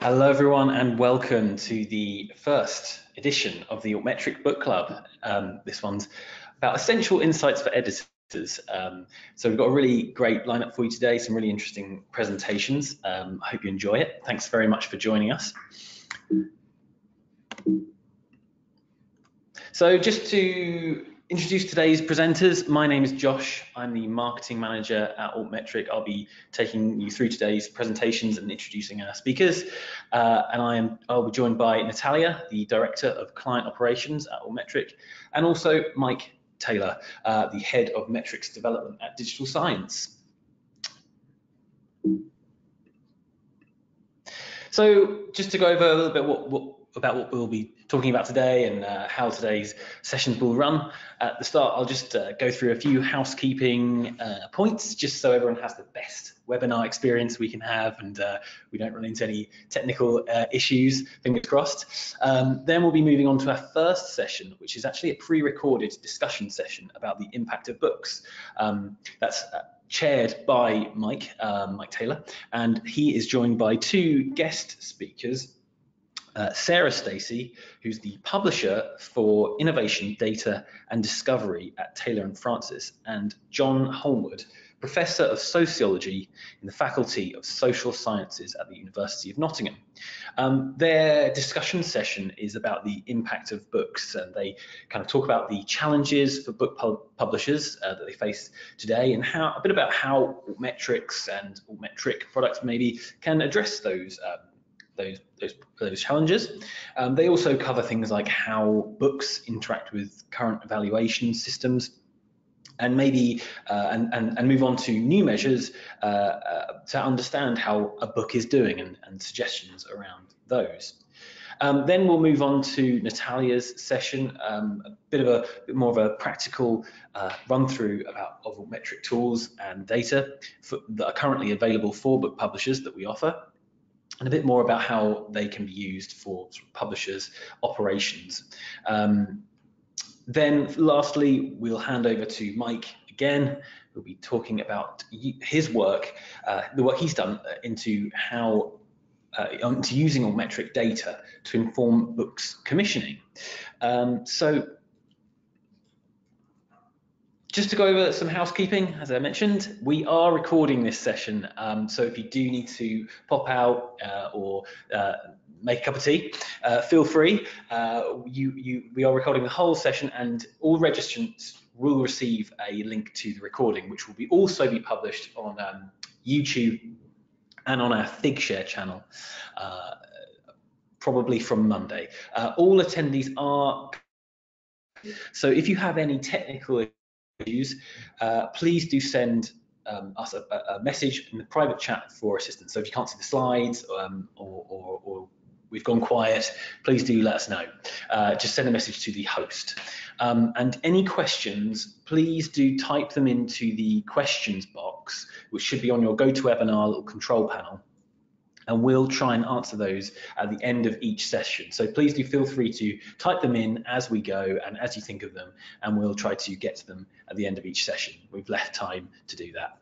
Hello, everyone, and welcome to the first edition of the Altmetric Book Club. Um, this one's about essential insights for editors. Um, so we've got a really great lineup for you today, some really interesting presentations. Um, I hope you enjoy it. Thanks very much for joining us. So just to introduce today's presenters. My name is Josh. I'm the marketing manager at Altmetric. I'll be taking you through today's presentations and introducing our speakers. Uh, and I am I'll be joined by Natalia, the director of client operations at Altmetric, and also Mike Taylor, uh, the head of metrics development at Digital Science. So just to go over a little bit what, what about what we'll be talking about today and uh, how today's sessions will run. At the start, I'll just uh, go through a few housekeeping uh, points, just so everyone has the best webinar experience we can have and uh, we don't run into any technical uh, issues, fingers crossed. Um, then we'll be moving on to our first session, which is actually a pre-recorded discussion session about the impact of books. Um, that's uh, chaired by Mike, um, Mike Taylor, and he is joined by two guest speakers uh, Sarah Stacey, who's the publisher for innovation, data and discovery at Taylor and Francis, and John Holmwood, professor of sociology in the Faculty of Social Sciences at the University of Nottingham. Um, their discussion session is about the impact of books, and they kind of talk about the challenges for book publishers uh, that they face today, and how a bit about how metrics and metric products maybe can address those um, those those, those challenges. Um, they also cover things like how books interact with current evaluation systems and maybe uh, and, and, and move on to new measures uh, uh, to understand how a book is doing and, and suggestions around those. Um, then we'll move on to Natalia's session, um, a bit of a bit more of a practical uh, run through about of metric tools and data for, that are currently available for book publishers that we offer and a bit more about how they can be used for publishers' operations. Um, then lastly, we'll hand over to Mike again, who'll be talking about his work, uh, the work he's done into how uh, into using Altmetric data to inform books commissioning. Um, so just to go over some housekeeping, as I mentioned, we are recording this session. Um, so if you do need to pop out uh, or uh, make a cup of tea, uh, feel free. Uh, you, you, we are recording the whole session and all registrants will receive a link to the recording, which will be also be published on um, YouTube and on our Figshare channel, uh, probably from Monday. Uh, all attendees are so if you have any technical uh, please do send um, us a, a, message in the private chat for assistance. So if you can't see the slides um, or, or, or, we've gone quiet, please do let us know. Uh, just send a message to the host. Um, and any questions, please do type them into the questions box, which should be on your GoToWebinar little control panel and we'll try and answer those at the end of each session. So please do feel free to type them in as we go and as you think of them, and we'll try to get to them at the end of each session. We've left time to do that.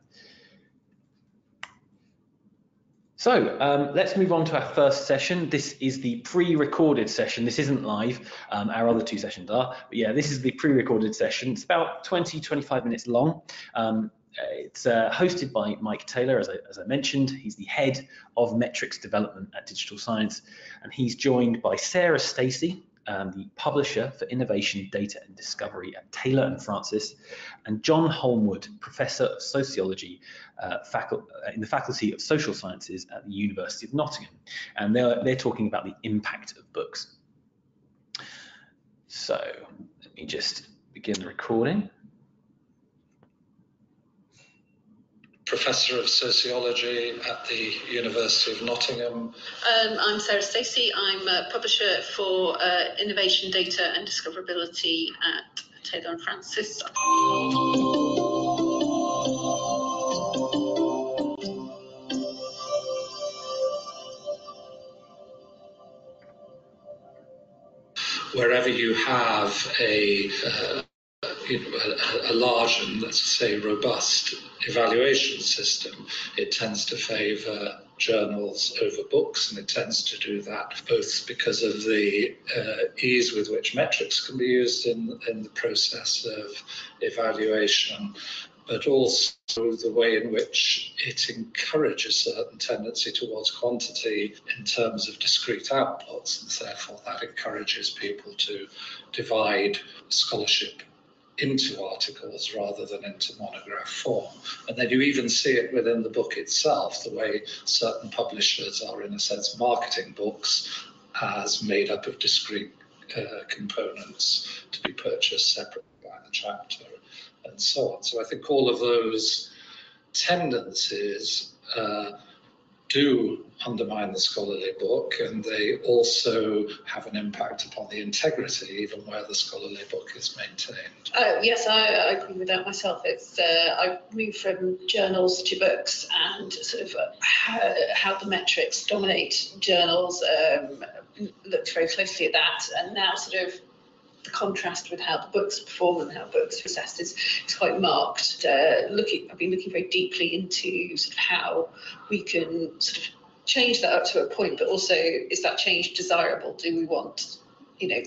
So um, let's move on to our first session. This is the pre-recorded session. This isn't live. Um, our other two sessions are. But yeah, this is the pre-recorded session. It's about 20, 25 minutes long. Um, it's uh, hosted by Mike Taylor, as I, as I, mentioned. He's the head of metrics development at Digital Science, and he's joined by Sarah Stacey, um, the publisher for innovation, data and discovery at Taylor and Francis, and John Holmwood, professor of sociology uh, uh, in the Faculty of Social Sciences at the University of Nottingham. And they're, they're talking about the impact of books. So let me just begin the recording. Professor of Sociology at the University of Nottingham. Um, I'm Sarah Stacey. I'm a publisher for uh, Innovation, Data and Discoverability at Taylor and Francis. Wherever you have a uh, a, a, large and let's say robust evaluation system, it tends to favour journals over books, and it tends to do that both because of the uh, ease with which metrics can be used in, in the process of evaluation, but also the way in which it encourages a certain tendency towards quantity in terms of discrete outputs, and therefore that encourages people to divide scholarship into articles rather than into monograph form. And then you even see it within the book itself, the way certain publishers are, in a sense, marketing books as made up of discrete uh, components to be purchased separately by the chapter and so on. So I think all of those tendencies uh, do undermine the scholarly book and they also have an impact upon the integrity even where the scholarly book is maintained. Uh, yes, I, I, agree with that myself. It's uh, I moved from journals to books and sort of uh, how, how, the metrics dominate journals. Um, looked very closely at that and now sort of the contrast with how the books perform and how books are assessed is, is quite marked. Uh, looking, I've been looking very deeply into sort of how we can sort of change that up to a point, but also is that change desirable? Do we want, you know,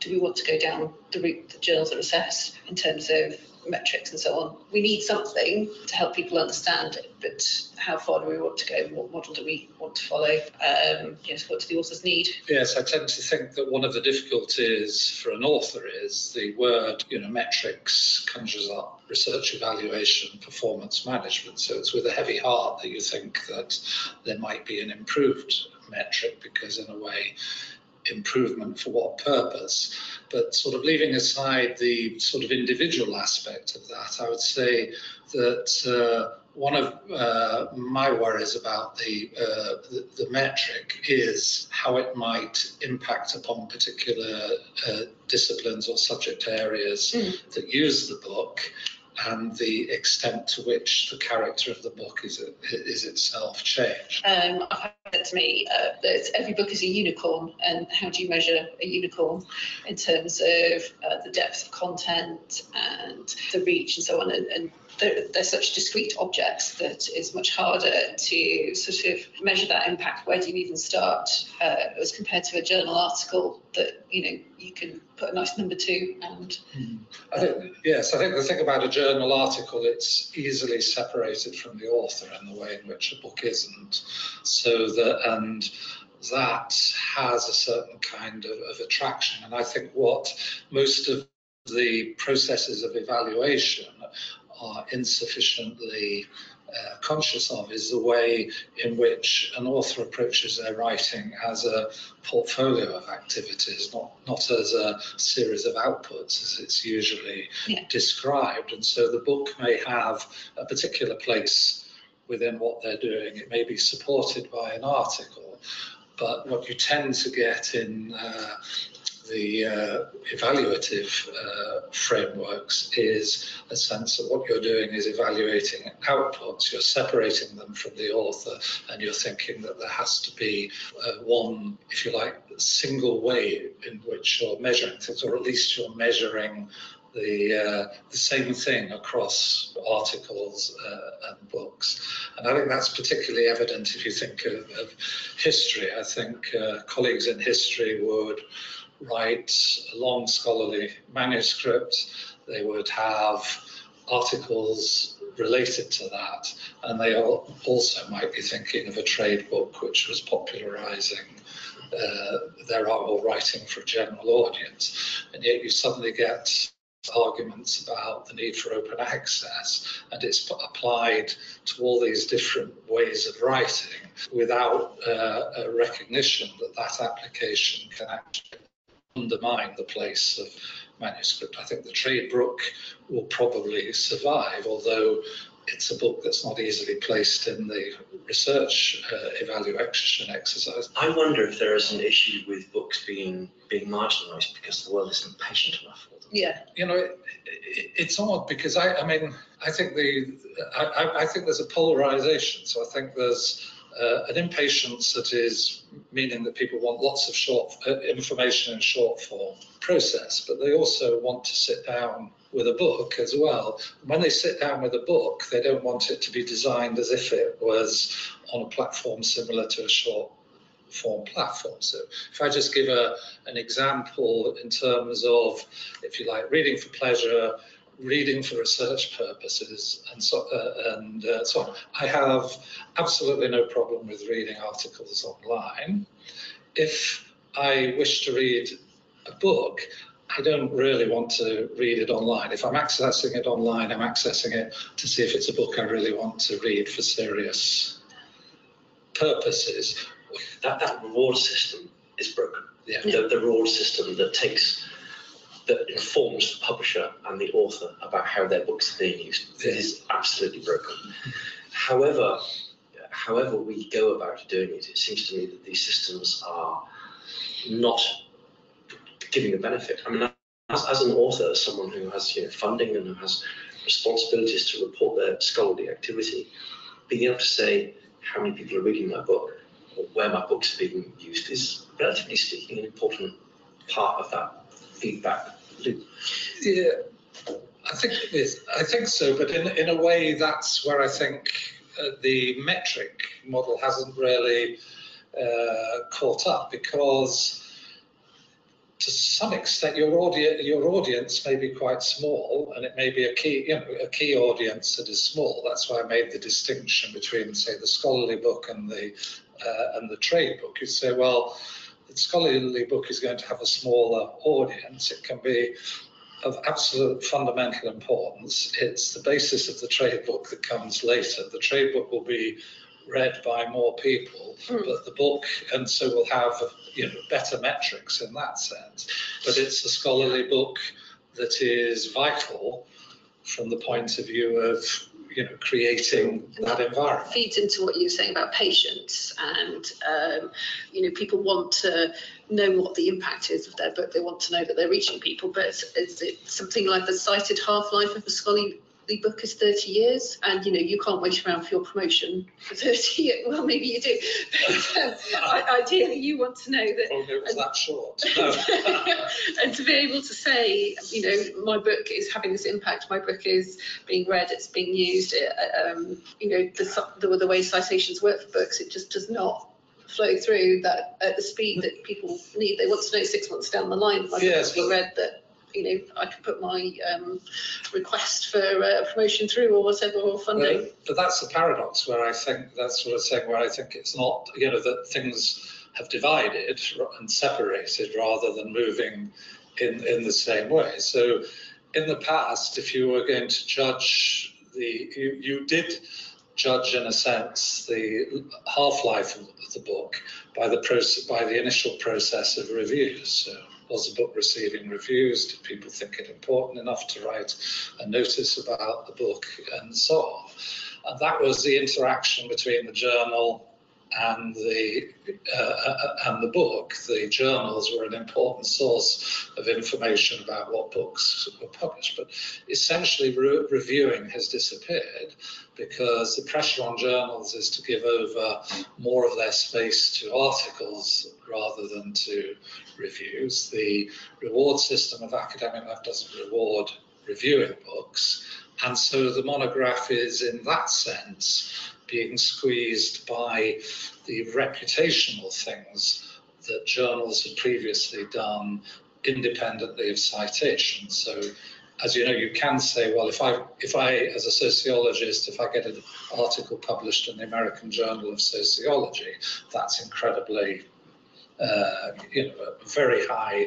do we want to go down the route that journals are assessed in terms of metrics and so on. We need something to help people understand it, but how far do we want to go? What model do we want to follow? Um, yes, what do the authors need? Yes, I tend to think that one of the difficulties for an author is the word, you know, metrics conjures up research evaluation, performance management. So it's with a heavy heart that you think that there might be an improved metric because in a way improvement for what purpose. But sort of leaving aside the sort of individual aspect of that, I would say that uh, one of uh, my worries about the, uh, the, the metric is how it might impact upon particular uh, disciplines or subject areas mm. that use the book and the extent to which the character of the book is is itself changed. Um, I've said to me uh, that every book is a unicorn, and how do you measure a unicorn in terms of uh, the depth of content and the reach and so on? And, and they're, they're, such discrete objects that it's much harder to sort of measure that impact. Where do you even start uh, as compared to a journal article that you know you can put a nice number to and. Mm. I think yes, I think the thing about a journal article, it's easily separated from the author in the way in which a book isn't, so that and that has a certain kind of, of attraction. And I think what most of the processes of evaluation are insufficiently uh, conscious of is the way in which an author approaches their writing as a portfolio of activities, not, not as a series of outputs as it's usually yeah. described. And so the book may have a particular place within what they're doing. It may be supported by an article, but what you tend to get in uh, the uh, evaluative uh, frameworks is a sense that what you're doing is evaluating outputs. You're separating them from the author, and you're thinking that there has to be uh, one, if you like, single way in which you're measuring things, or at least you're measuring the, uh, the same thing across articles uh, and books. And I think that's particularly evident if you think of, of history. I think uh, colleagues in history would write a long scholarly manuscript. They would have articles related to that, and they also might be thinking of a trade book which was popularizing uh, their art or writing for a general audience. And yet you suddenly get arguments about the need for open access, and it's applied to all these different ways of writing without uh, a recognition that that application can actually undermine the place of manuscript. I think the trade book will probably survive, although it's a book that's not easily placed in the research uh, evaluation exercise. I wonder if there is an issue with books being being marginalised because the world isn't patient enough for them. Yeah, you know, it, it, it's odd because I, I mean, I think the, I, I think there's a polarisation. So I think there's uh, an impatience that is meaning that people want lots of short uh, information in short form process, but they also want to sit down with a book as well. When they sit down with a book, they don't want it to be designed as if it was on a platform similar to a short form platform. So if I just give a, an example in terms of, if you like, reading for pleasure, reading for research purposes, and so, uh, and uh, so on, I have absolutely no problem with reading articles online. If I wish to read a book, I don't really want to read it online. If I'm accessing it online, I'm accessing it to see if it's a book I really want to read for serious purposes. That, that reward system is broken. Yeah. The, the reward system that takes, that informs the publisher and the author about how their books are being used Yeah. is absolutely broken. However, however we go about doing it, it seems to me that these systems are not giving a benefit. I mean, as, as an author, as someone who has you know, funding and who has responsibilities to report their scholarly activity, being able to say how many people are reading my book or where my books are being used is, relatively speaking, an important part of that feedback. Yeah, I think I think so, but in in a way, that's where I think uh, the metric model hasn't really uh, caught up because to some extent your audience your audience may be quite small and it may be a key you know a key audience that is small. That's why i made the distinction between say the scholarly book and the uh, and the trade book. You say well scholarly book is going to have a smaller audience. It can be of absolute fundamental importance. It's the basis of the trade book that comes later. The trade book will be read by more people Mm. but the book and so we'll have you know better metrics in that sense. But it's a scholarly book that is vital from the point of view of you know creating that environment. Feeds into what you're saying about patience and um, you know people want to know what the impact is of their book. They want to know that they're reaching people. But is, it something like the cited half-life of a scholarly book is 30 years and you know you can't wait around for your promotion for 30 years well maybe you do but um, I- ideally you want to know that oh, it was that short no. and to be able to say, you know, my book is having this impact, my book is being read, it's being used, it, um, you know, the, the, the way citations work for books, it just does not flow through that at the speed that people need. They want to know six months down the line, my Yes, book's but- read, that, you know, I can put my um, request for uh, promotion through or whatever, or funding. But that's the paradox where I think that's what I'm saying, where I think it's not, you know, that things have divided and separated rather than moving in, in the same way. So in the past, if you were going to judge the, you, you did judge in a sense the half-life of the book by the process, by the initial process of reviews. So was the book receiving reviews? Did people think it important enough to write a notice about the book and so on? And that was the interaction between the journal and the uh, and the book. The journals were an important source of information about what books were published, but essentially re- reviewing has disappeared because the pressure on journals is to give over more of their space to articles rather than to reviews. The reward system of academic life doesn't reward reviewing books. And so the monograph is, in that sense, being squeezed by the reputational things that journals had previously done independently of citation. So, as you know, you can say, well, if I, if I, as a sociologist, if I get an article published in the American Journal of Sociology, that's incredibly uh, you know, a very high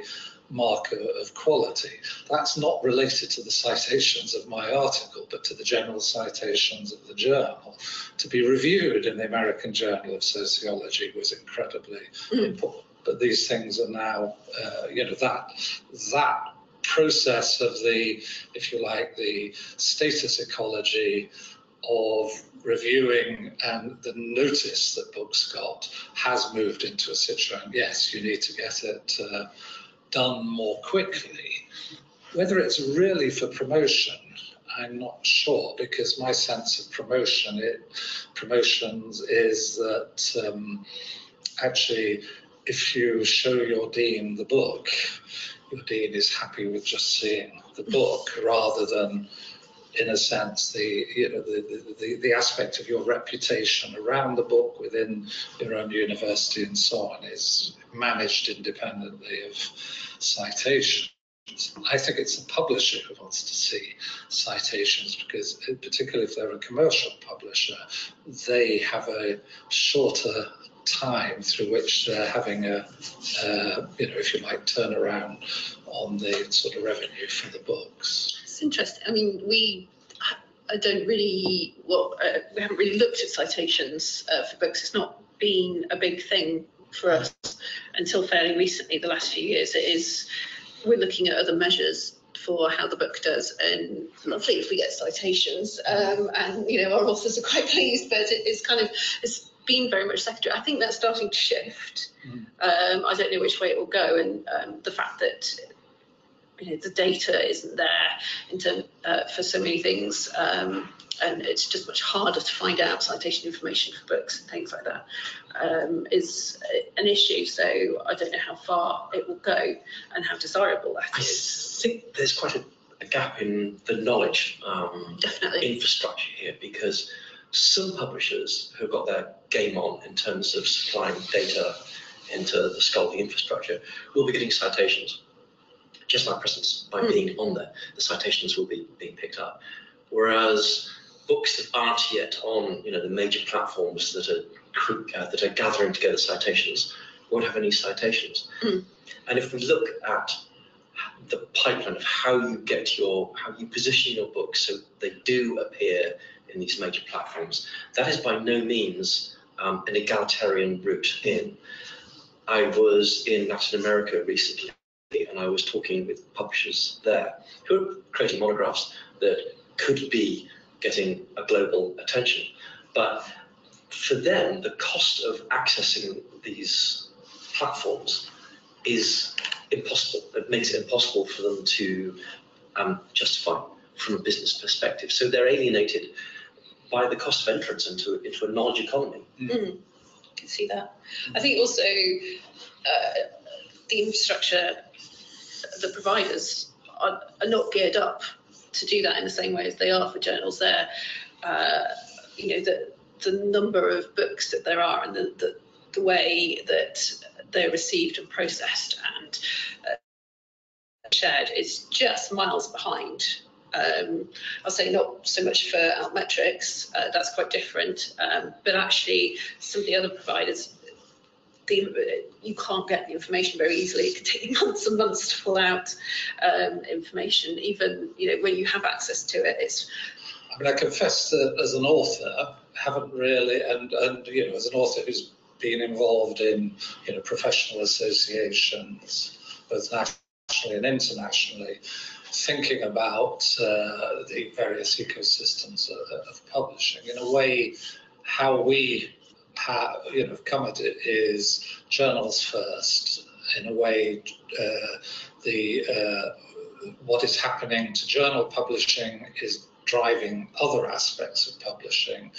marker of quality. That's not related to the citations of my article, but to the general citations of the journal. To be reviewed in the American Journal of Sociology was incredibly Mm. important. But these things are now, uh, you know, that that process of the, if you like, the status ecology of reviewing and the notice that books got has moved into a situation. Yes, you need to get it uh, done more quickly. Whether it's really for promotion, I'm not sure because my sense of promotion, it, promotions is that um, actually, if you show your dean the book, your dean is happy with just seeing the book rather than in a sense, the you know the, the, the aspect of your reputation around the book within your own university and so on is managed independently of citation. I think it's the publisher who wants to see citations because, particularly if they're a commercial publisher, they have a shorter time through which they're having a, uh, you know, if you like, turnaround on the sort of revenue for the books. Interesting. I mean, we I don't really, well, uh, we haven't really looked at citations uh, for books. It's not been a big thing for us until fairly recently, the last few years. It is we're looking at other measures for how the book does and lovely if we get citations um, and you know our authors are quite pleased but it, it's kind of it's been very much secondary i think that's starting to shift mm. um, i don't know which way it will go and um, the fact that you know the data isn't there in term, uh, for so many things um, and it's just much harder to find out citation information for books and things like that um, is an issue. So I don't know how far it will go and how desirable that I is. I think there's quite a, a, gap in the knowledge um, Definitely. infrastructure here because some publishers who've got their game on in terms of supplying data into the Scholarly infrastructure will be getting citations. Just by presence, by mm. being on there, the citations will be being picked up. Whereas books that aren't yet on, you know, the major platforms that are uh, that are gathering together citations won't have any citations. Mm. And if we look at the pipeline of how you get your, how you position your books so they do appear in these major platforms, that is by no means um, an egalitarian route in. I was in Latin America recently and I was talking with publishers there who are creating monographs that could be getting a global attention. But for them, the cost of accessing these platforms is impossible. It makes it impossible for them to um, justify from a business perspective. So they're alienated by the cost of entrance into, into a knowledge economy. Mm. Mm. I can see that. I think also uh, the infrastructure, the providers are, are, not geared up to do that in the same way as they are for journals. There, uh, you know, the the number of books that there are and the, the, the way that they're received and processed and uh, shared is just miles behind. Um, I'll say not so much for Altmetrics, uh, that's quite different, um, but actually some of the other providers, the, you can't get the information very easily. It can take months and months to pull out um, information, even you know when you have access to it. It's I mean, I confess that as an author, haven't really, and, and you know, as an author who's been involved in, you know, professional associations, both nationally and internationally, thinking about uh, the various ecosystems of, of, publishing. In a way, how we have, you know, come at it is journals first. In a way, uh, the uh, what is happening to journal publishing is driving other aspects of publishing,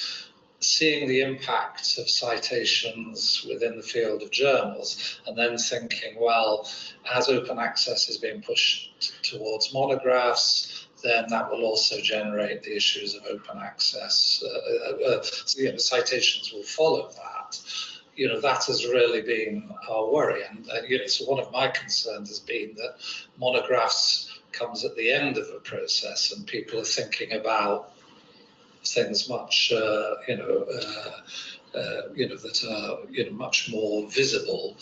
seeing the impact of citations within the field of journals, and then thinking, well, as open access is being pushed towards monographs, then that will also generate the issues of open access. Uh, uh, uh so, you know, citations will follow that. You know, that has really been our worry. And, uh, you know, so one of my concerns has been that monographs comes at the end of a process and people are thinking about things much, uh, you know, uh, uh, you know, that are, you know, much more visible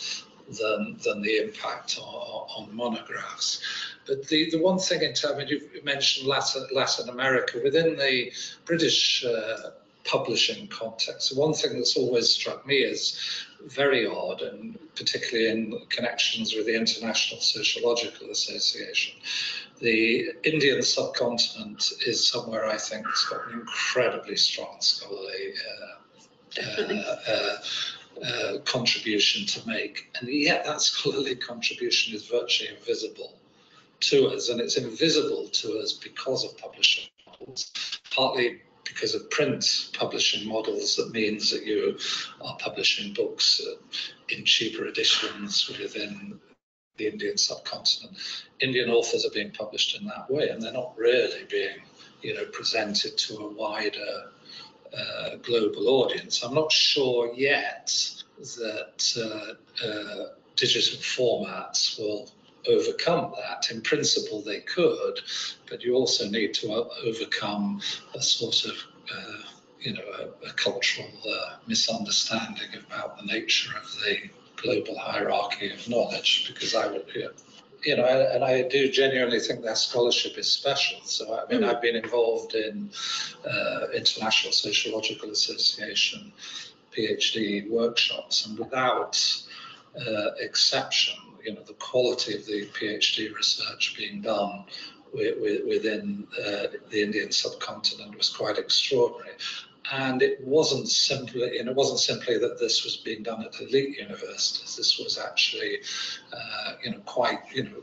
than, than the impact on, on monographs. But the, the one thing in terms, you mentioned Latin, Latin America, within the British uh, publishing context. one thing that's always struck me as very odd, and particularly in connections with the International Sociological Association, the Indian subcontinent is somewhere I think has got an incredibly strong scholarly uh, uh, uh, uh, contribution to make, and yet that scholarly contribution is virtually invisible to us, and it's invisible to us because of publishing models, partly because of print publishing models, that means that you are publishing books uh, in cheaper editions within the Indian subcontinent. Indian authors are being published in that way, and they're not really being, you know, presented to a wider uh, global audience. I'm not sure yet that uh, uh, digital formats will overcome that. In principle, they could, but you also need to overcome a sort of uh, you know, a, a cultural uh, misunderstanding about the nature of the global hierarchy of knowledge, because I would, you know, and I do genuinely think that scholarship is special. So, I mean, mm. I've been involved in uh, International Sociological Association PhD workshops, and without uh, exception, you know, the quality of the PhD research being done within uh, the Indian subcontinent was quite extraordinary. And it wasn't simply, and it wasn't simply that this was being done at elite universities. This was actually, uh, you know, quite, you know,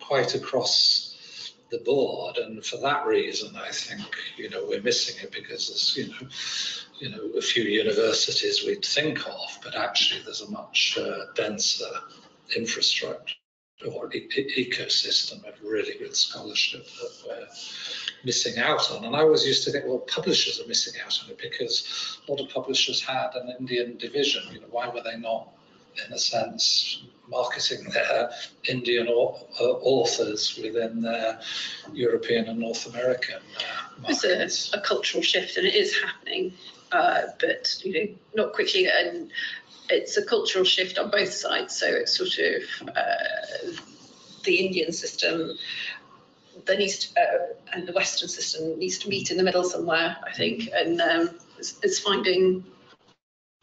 quite across the board. And for that reason, I think, you know, we're missing it because there's, you know, you know, a few universities we'd think of, but actually there's a much uh, denser infrastructure or e ecosystem of really good scholarship that we're missing out on. And I always used to think, well, publishers are missing out on it because a lot of publishers had an Indian division. You know, why were they not, in a sense, marketing their Indian uh, authors within their European and North American uh, markets? It's a, a, cultural shift, and it is happening, uh, but you know, not quickly. And it's a cultural shift on both sides. So it's sort of uh, the Indian system there needs uh, and the Western system needs to meet in the middle somewhere, I think, and um, it's, it's, finding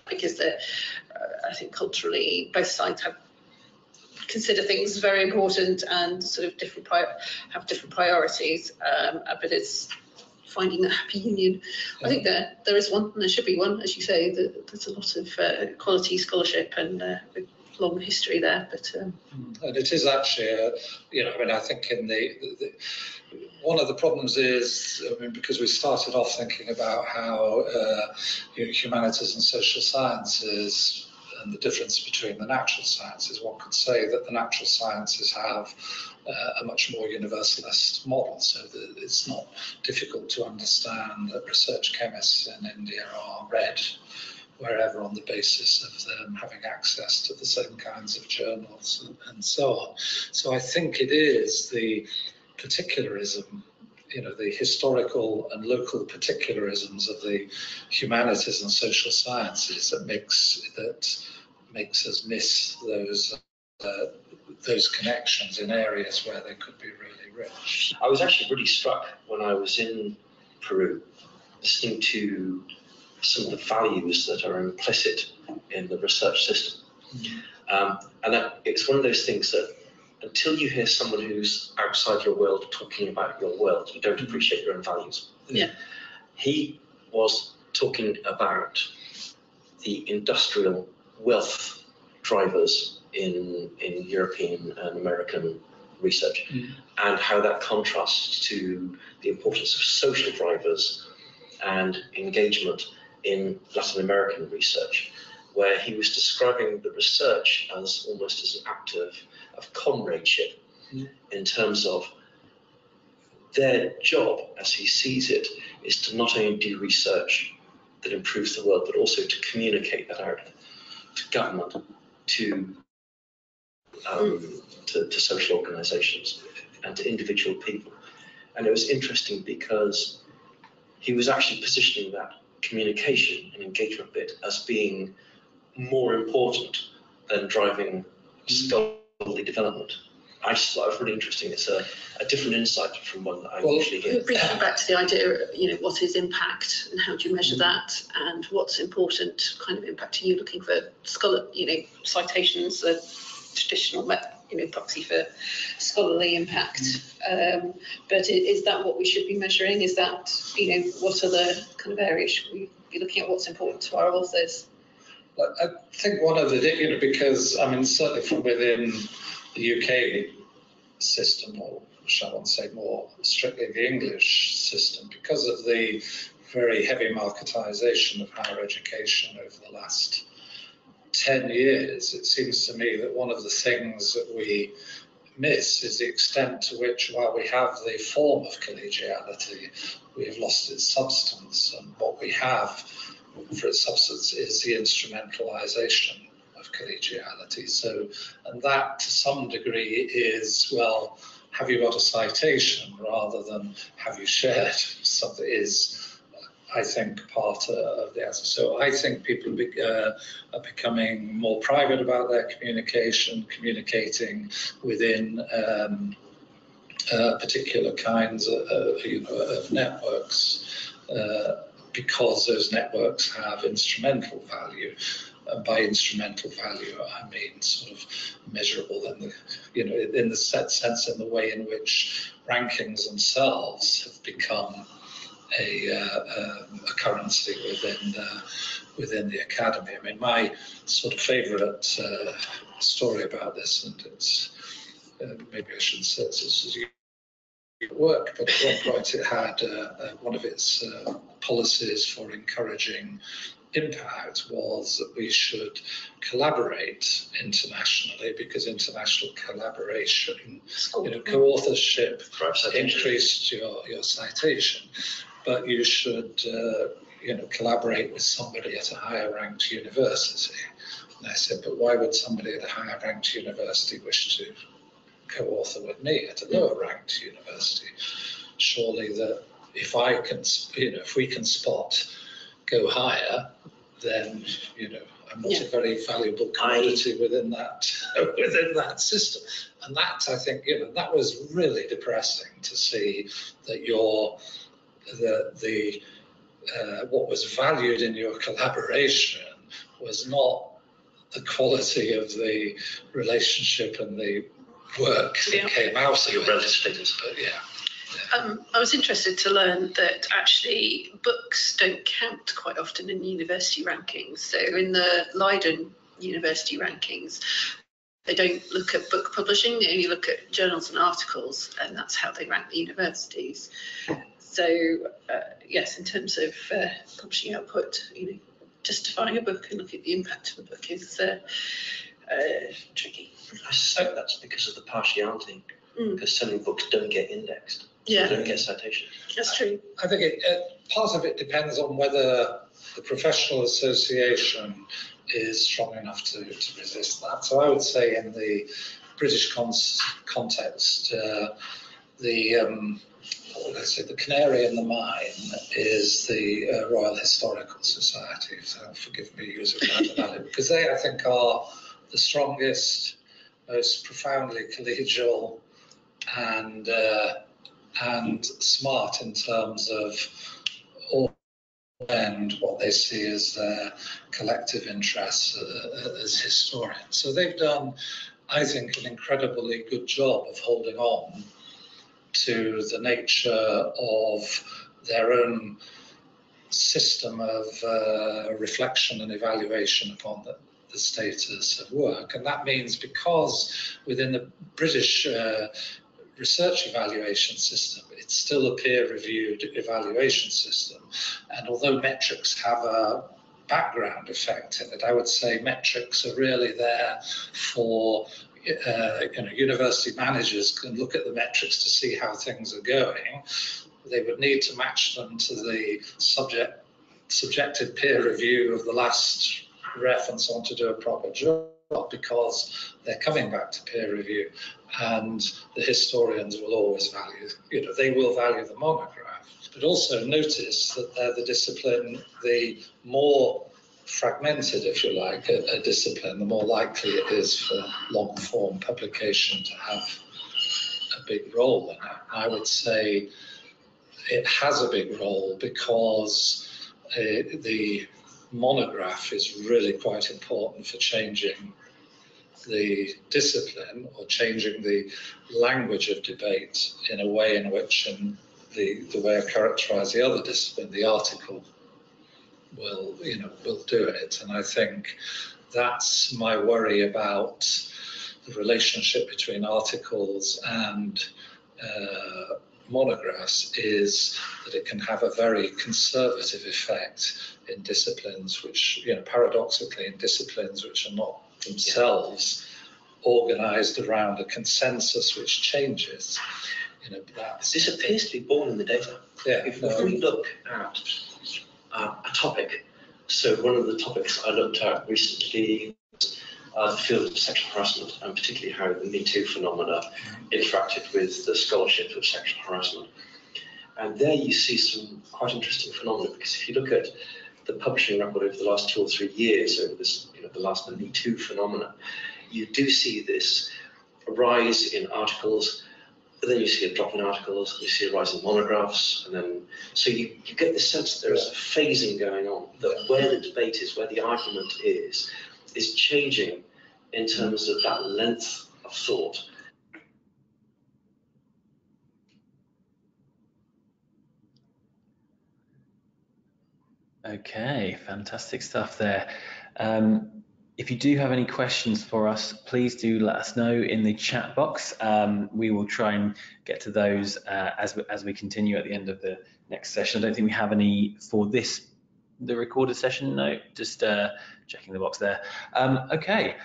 because the, uh, I think culturally both sides have consider things very important and sort of different have different priorities, um, but it's finding that happy union. I think there there is one, and there should be one, as you say. That there's a lot of uh, quality scholarship and uh, long history there. But um... Mm, and it is actually, a, you know, I mean, I think in the, the, one of the problems is, I mean, because we started off thinking about how uh, humanities and social sciences and the difference between the natural sciences, one could say that the natural sciences have uh, a much more universalist model, so that it's not difficult to understand that research chemists in India are read wherever on the basis of them having access to the same kinds of journals and, and so on. So I think it is the particularism you know the historical and local particularisms of the humanities and social sciences that makes that makes us miss those uh, those connections in areas where they could be really rich. I was actually really struck when I was in Peru listening to some of the values that are implicit in the research system. Mm-hmm. Um, and that, it's one of those things that until you hear someone who's outside your world talking about your world, you don't mm-hmm. appreciate your own values. Yeah. He was talking about the industrial wealth drivers in in European and American research, mm. and how that contrasts to the importance of social drivers and engagement in Latin American research, where he was describing the research as almost as an act of, of comradeship mm. in terms of their job, as he sees it, is to not only do research that improves the world, but also to communicate that out to government, to um, to, to social organisations, and to individual people. And it was interesting because he was actually positioning that communication and engagement bit as being more important than driving scholarly development. I just thought it was really interesting. It's a, a different insight from one that I well, usually get. Bringing back to the idea, you know, what is impact and how do you measure mm. that, and what's important kind of impact to you? Looking for scholar, you know, citations, a traditional you know, proxy for scholarly impact. Um, but is that what we should be measuring? Is that, you know, what other kind of areas should we be looking at what's important to our authors? I think one of the, you know, because, I mean, certainly from within the UK system, or shall I say more strictly the English system, because of the very heavy marketisation of higher education over the last 10 years, it seems to me that one of the things that we miss is the extent to which, while we have the form of collegiality, we have lost its substance. And what we have for its substance is the instrumentalization of collegiality. So, and that to some degree is, well, have you got a citation rather than have you shared something is I think, part of the answer. So I think people be, uh, are becoming more private about their communication, communicating within um, uh, particular kinds of, you know, of networks uh, because those networks have instrumental value. And by instrumental value, I mean sort of measurable in the, you know, in the set sense in the way in which rankings themselves have become a, uh, a currency within the, within the academy. I mean, my sort of favourite uh, story about this, and it's uh, maybe I shouldn't say this is work, but at one point it had uh, uh, one of its uh, policies for encouraging impact was that we should collaborate internationally because international collaboration, you know, co-authorship increased your, your citation but you should, uh, you know, collaborate with somebody at a higher ranked university. And I said, but why would somebody at a higher ranked university wish to co-author with me at a lower ranked university? Surely that if I can, you know, if we can spot go higher, then you know I'm not yeah. a very valuable commodity I... within that within that system. And that I think you know that was really depressing to see that your the, the uh, what was valued in your collaboration was not the quality of the relationship and the work yeah. that came out of your relative status. But yeah. Um, I was interested to learn that actually books don't count quite often in university rankings. So in the Leiden university rankings, they don't look at book publishing, they only look at journals and articles, and that's how they rank the universities. So uh, yes, in terms of uh, publishing output, you know, justifying a book and looking at the impact of a book is uh, uh tricky. I suspect that's because of the partiality, mm. because so many books don't get indexed. Yeah. don't get citation. That's true. I think it, it, part of it depends on whether the professional association is strong enough to, to resist that. So I would say in the British context, uh, the um, let's say the canary in the mine is the uh, Royal Historical Society. So forgive me using that analogy, because they, I think, are the strongest, most profoundly collegial, and uh, and smart in terms of and what they see as their collective interests uh, as historians. So they've done, I think, an incredibly good job of holding on to the nature of their own system of uh, reflection and evaluation upon the, the, status of work. And that means because within the British uh, research evaluation system, it's still a peer-reviewed evaluation system. And although metrics have a background effect in it, I would say metrics are really there for uh, you know, university managers can look at the metrics to see how things are going. They would need to match them to the subject subjective peer review of the last reference on to do a proper job because they're coming back to peer review and the historians will always value, you know, they will value the monograph. But also notice that they're the discipline, the more fragmented, if you like, a, a, discipline, the more likely it is for long form publication to have a big role in it. I would say it has a big role because uh, the monograph is really quite important for changing the discipline or changing the language of debate in a way in which in the, the way I characterize the other discipline, the article will, you know, will do it. And I think that's my worry about the relationship between articles and uh, monographs is that it can have a very conservative effect in disciplines which, you know, paradoxically in disciplines which are not themselves organized around a consensus which changes. You know, that's, This appears to be born in the data. yeah, If, we look at uh, a topic, so one of the topics I looked at recently was uh, the field of sexual harassment and particularly how the Me Too phenomena interacted with the scholarship of sexual harassment. And there you see some quite interesting phenomena because if you look at the publishing record over the last two or three years, over this, you know, the last Me Too phenomena, you do see this rise in articles but then you see a drop in articles, you see a rise in monographs, and then so you, you get the sense that there is a phasing going on, that where the debate is, where the argument is, is changing in terms of that length of thought. Okay, fantastic stuff there. Um, if you do have any questions for us, please do let us know in the chat box. Um, we will try and get to those uh, as, we, as we continue at the end of the next session. I don't think we have any for this, the recorded session. No, just uh, checking the box there. Um, okay,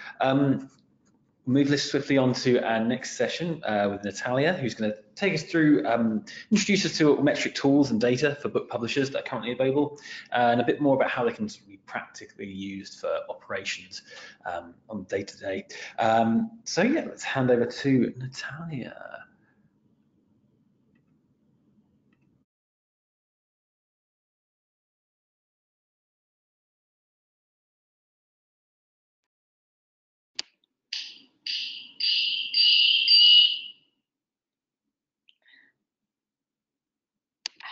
move this swiftly on to our next session uh, with Natalia, who's going to take us through, um, introduce us to metric tools and data for book publishers that are currently available, uh, and a bit more about how they can be practically used for operations um, on day to day. Um, so yeah, let's hand over to Natalia.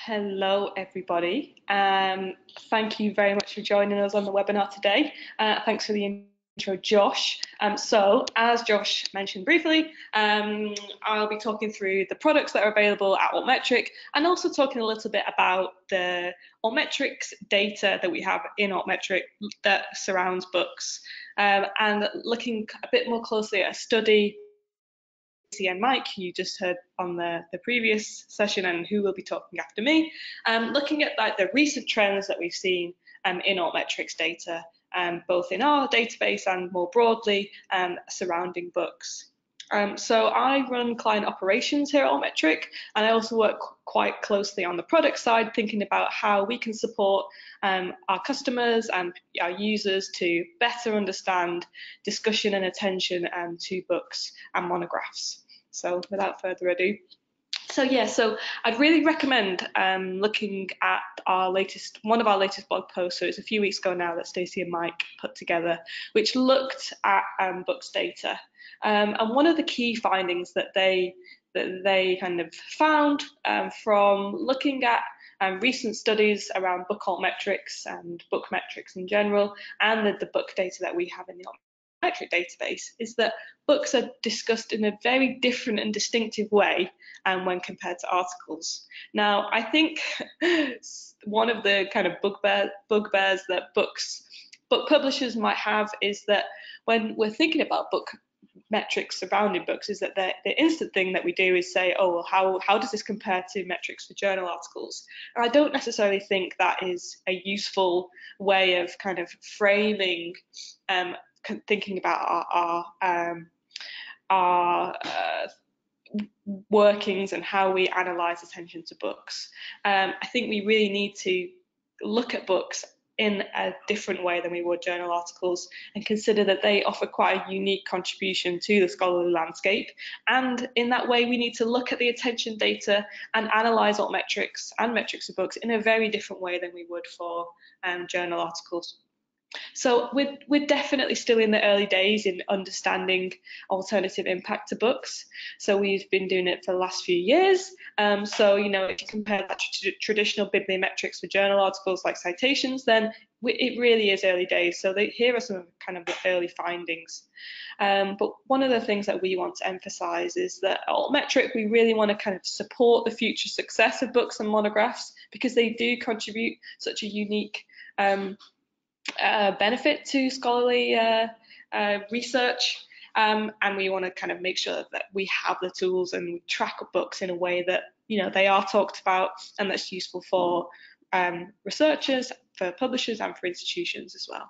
Hello, everybody. Um, thank you very much for joining us on the webinar today. Uh, thanks for the intro, Josh. Um, so, as Josh mentioned briefly, um, I'll be talking through the products that are available at Altmetric and also talking a little bit about the Altmetrics data that we have in Altmetric that surrounds books um, and looking a bit more closely at a study and Mike, you just heard on the, the previous session, and who will be talking after me, um, looking at like the recent trends that we've seen um, in altmetrics data, um, both in our database and more broadly um, surrounding books. Um, so I run client operations here at Altmetric, and I also work quite closely on the product side, thinking about how we can support um, our customers and our users to better understand discussion and attention um, to books and monographs. So without further ado, so yeah, so I'd really recommend um, looking at our latest, one of our latest blog posts. So it's a few weeks ago now that Stacey and Mike put together, which looked at um, books data. Um, and one of the key findings that they that they kind of found um, from looking at um, recent studies around book alt metrics and book metrics in general, and the, the book data that we have in the database is that books are discussed in a very different and distinctive way um, when compared to articles. Now, I think one of the kind of bugbear, bugbears that books book publishers might have is that when we're thinking about book metrics surrounding books is that the, the instant thing that we do is say, oh, well, how, how does this compare to metrics for journal articles? And I don't necessarily think that is a useful way of kind of framing um, thinking about our our, um, our uh, workings and how we analyze attention to books. Um, I think we really need to look at books in a different way than we would journal articles and consider that they offer quite a unique contribution to the scholarly landscape. And in that way, we need to look at the attention data and analyze all metrics and metrics of books in a very different way than we would for um, journal articles. So we're, we're definitely still in the early days in understanding alternative impact to books. So we've been doing it for the last few years. Um, so, you know, if you compare that to traditional bibliometrics for journal articles like citations, then it really is early days. So they, here are some kind of the early findings. Um, but one of the things that we want to emphasize is that at Altmetric, we really want to kind of support the future success of books and monographs because they do contribute such a unique um, uh, benefit to scholarly uh, uh, research. um, and we want to kind of make sure that we have the tools and we track books in a way that you know they are talked about and that's useful for um, researchers, for publishers, and for institutions as well.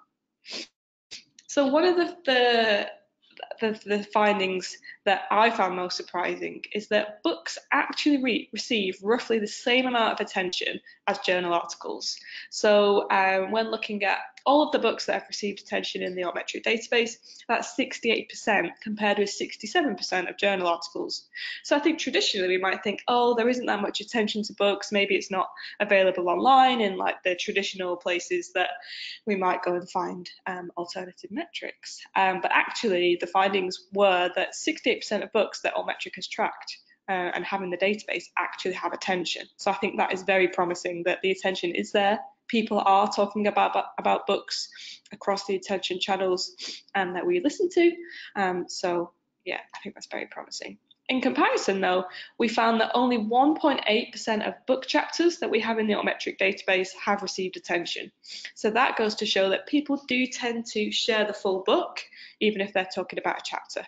So one of the, the the, the, findings that I found most surprising is that books actually re receive roughly the same amount of attention as journal articles. So um, when looking at all of the books that have received attention in the Altmetric database, that's 68% compared with 67% of journal articles. So I think traditionally we might think, oh, there isn't that much attention to books, maybe it's not available online in like the traditional places that we might go and find um, alternative metrics. Um, but actually the findings were that 68% of books that Altmetric has tracked uh, and have in the database actually have attention. So I think that is very promising that the attention is there people are talking about about books across the attention channels um, that we listen to. Um, so yeah, I think that's very promising. In comparison, though, we found that only 1.8% of book chapters that we have in the Altmetric database have received attention. So that goes to show that people do tend to share the full book, even if they're talking about a chapter.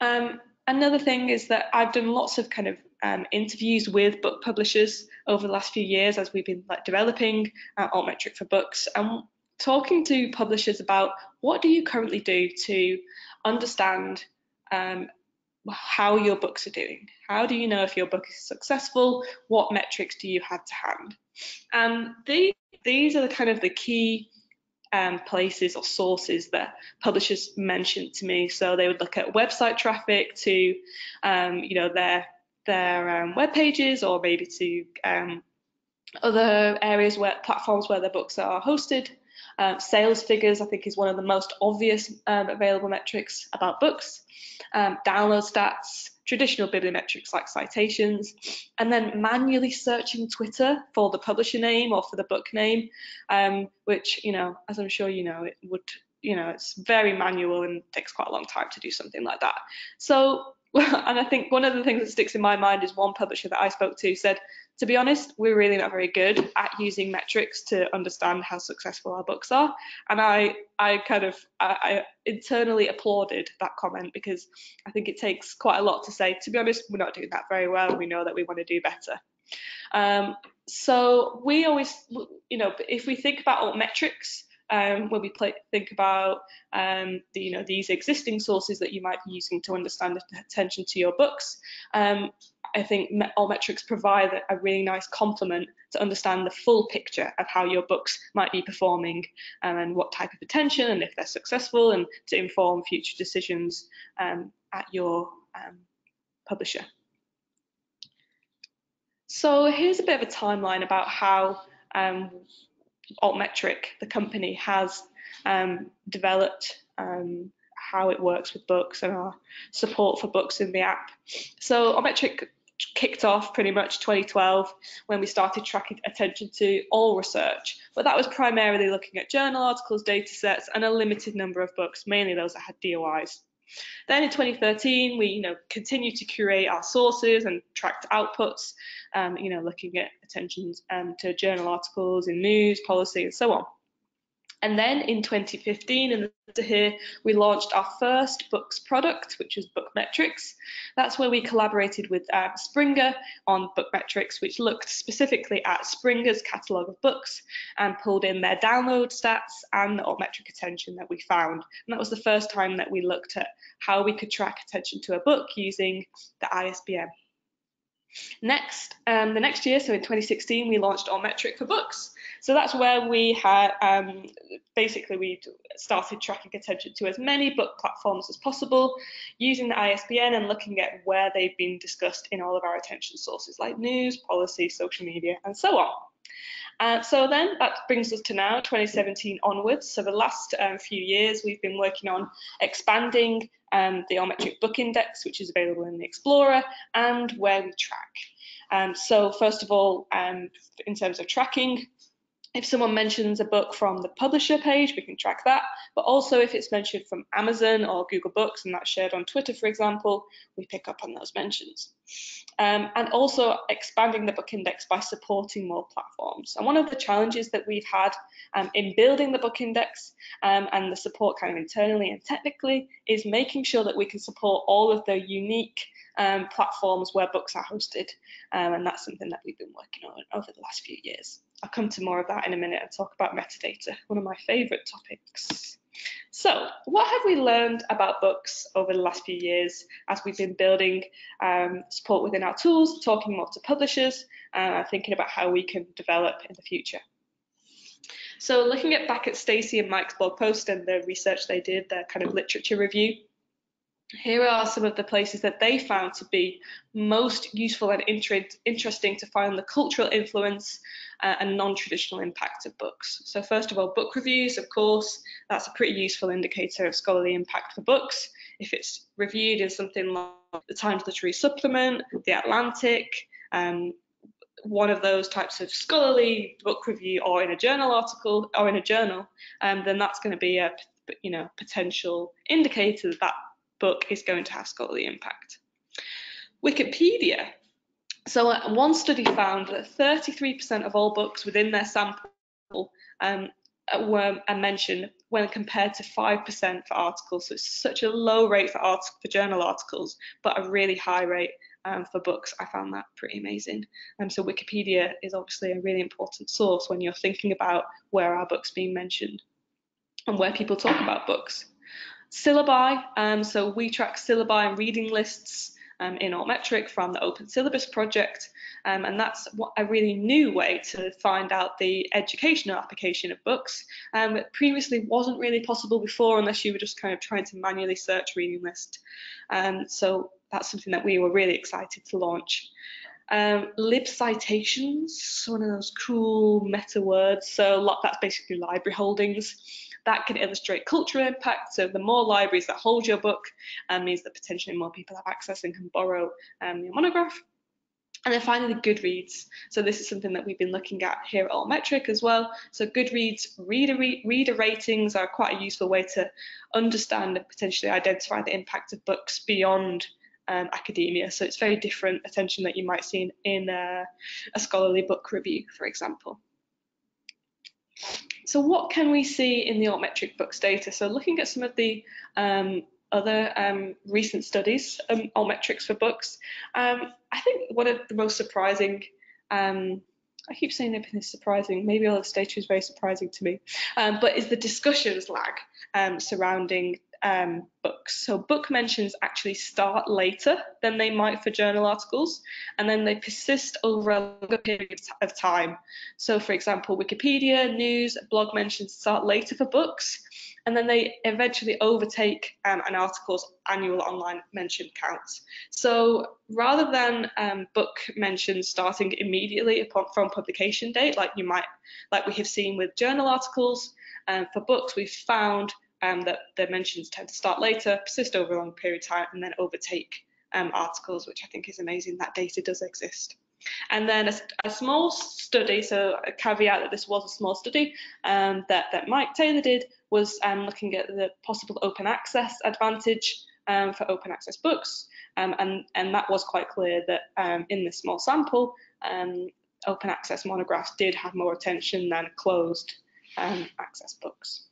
Um, another thing is that I've done lots of kind of um, interviews with book publishers over the last few years as we've been like developing uh, Altmetric for books and talking to publishers about what do you currently do to understand um, how your books are doing. How do you know if your book is successful? What metrics do you have to hand? And these, these are the kind of the key um, places or sources that publishers mentioned to me. So they would look at website traffic to, um, you know, their their um, web pages or maybe to um, other areas where platforms where their books are hosted. Um, sales figures, I think, is one of the most obvious um, available metrics about books. Download stats, traditional bibliometrics like citations, and then manually searching Twitter for the publisher name or for the book name, um, which, you know, as I'm sure you know, it would, you know, it's very manual and takes quite a long time to do something like that. So and I think one of the things that sticks in my mind is one publisher that I spoke to said, to be honest, we're really not very good at using metrics to understand how successful our books are. And I, I kind of, I, I internally applauded that comment because I think it takes quite a lot to say, to be honest, we're not doing that very well. We know that we want to do better. Um, so we always, you know, if we think about alt metrics, um, when we play, think about um, the, you know these existing sources that you might be using to understand the attention to your books. Um, I think Altmetrics provide a really nice complement to understand the full picture of how your books might be performing um, and what type of attention and if they're successful and to inform future decisions um, at your um, publisher. So here's a bit of a timeline about how um, Altmetric, the company, has um, developed how it works with books and our support for books in the app. So Altmetric kicked off pretty much 2012 when we started tracking attention to all research, but that was primarily looking at journal articles, data sets, and a limited number of books, mainly those that had DOIs. Then in 2013, we you know continued to curate our sources and tracked outputs, um, you know looking at attentions um, to journal articles in news, policy, and so on. And then in 2015, in the here, we launched our first books product, which was Bookmetrix. That's where we collaborated with uh, Springer on Bookmetrix, which looked specifically at Springer's catalogue of books and pulled in their download stats and the Altmetric attention that we found. And that was the first time that we looked at how we could track attention to a book using the ISBN. Next, um, the next year, so in 2016, we launched Altmetric for books. So that's where we had um, basically we started tracking attention to as many book platforms as possible, using the ISBN and looking at where they've been discussed in all of our attention sources like news, policy, social media, and so on. Uh, so then that brings us to now 2017 onwards. So the last um, few years we've been working on expanding um, the Altmetric Book Index, which is available in the Explorer, and where we track. Um, so first of all, um, in terms of tracking, if someone mentions a book from the publisher page, we can track that. But also if it's mentioned from Amazon or Google Books and that's shared on Twitter, for example, we pick up on those mentions. Um, and also expanding the book index by supporting more platforms. And one of the challenges that we've had um, in building the book index um, and the support kind of internally and technically is making sure that we can support all of the unique um, platforms where books are hosted. Um, and that's something that we've been working on over the last few years. I'll come to more of that in a minute and talk about metadata, one of my favourite topics. So, what have we learned about books over the last few years as we've been building um, support within our tools, talking more to publishers, uh, thinking about how we can develop in the future? So, looking at back at Stacey and Mike's blog post and the research they did, their kind of literature review, here are some of the places that they found to be most useful and inter interesting to find the cultural influence uh, and non-traditional impact of books. So first of all, book reviews, of course, that's a pretty useful indicator of scholarly impact for books. If it's reviewed in something like the Times Literary Supplement, The Atlantic, um, one of those types of scholarly book review or in a journal article or in a journal, um, then that's going to be a you know potential indicator that that book is going to have scholarly impact. Wikipedia. So uh, one study found that 33% of all books within their sample um, uh, were mentioned when compared to 5% for articles. So it's such a low rate for, art for journal articles, but a really high rate um, for books. I found that pretty amazing. Um, so Wikipedia is obviously a really important source when you're thinking about where our books being mentioned and where people talk about books. Syllabi, um, so we track syllabi and reading lists um, in Altmetric from the Open Syllabus project, um, and that's a really new way to find out the educational application of books. Um, it previously wasn't really possible before unless you were just kind of trying to manually search reading list. Um, so that's something that we were really excited to launch. Um, lib citations, one of those cool meta words. So that's basically library holdings. That can illustrate cultural impact. So the more libraries that hold your book um, means that potentially more people have access and can borrow um, your monograph. And then finally, Goodreads. So this is something that we've been looking at here at Altmetric as well. So Goodreads reader, reader ratings are quite a useful way to understand and potentially identify the impact of books beyond um, academia. So it's very different attention that you might see in, in uh, a scholarly book review, for example. So what can we see in the altmetric books data? So looking at some of the um, other um, recent studies, um, altmetrics for books, um, I think one of the most surprising um, I keep saying everything is surprising. Maybe all this data is very surprising to me, um, but is the discussions lag surrounding um, books. So book mentions actually start later than they might for journal articles, and then they persist over a longer period of time. So for example, Wikipedia, news, blog mentions start later for books, and then they eventually overtake um, an article's annual online mention counts. So rather than um, book mentions starting immediately upon, from publication date, like you might, like we have seen with journal articles, um, for books we've found um, that the mentions tend to start later, persist over a long period of time, and then overtake um, articles, which I think is amazing. That data does exist. And then a, a, small study, so a caveat that this was a small study um, that, that Mike Taylor did, was um, looking at the possible open access advantage um, for open access books. Um, and, and that was quite clear that um, in this small sample, um, open access monographs did have more attention than closed access books.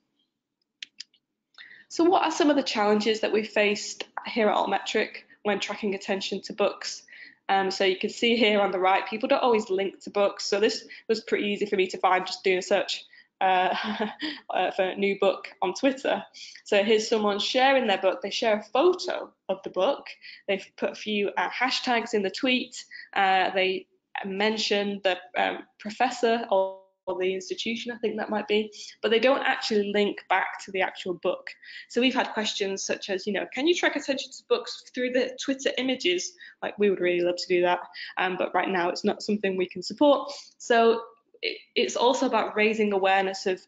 So what are some of the challenges that we faced here at Altmetric when tracking attention to books? Um, so you can see here on the right, people don't always link to books. So this was pretty easy for me to find just doing a search uh, uh, for a new book on Twitter. So here's someone sharing their book. They share a photo of the book. They've put a few uh, hashtags in the tweet. Uh, they mention the um, professor or the institution, I think that might be, but they don't actually link back to the actual book. So we've had questions such as, you know, can you track attention to books through the Twitter images? Like we would really love to do that, um, but right now it's not something we can support. So it, it's also about raising awareness of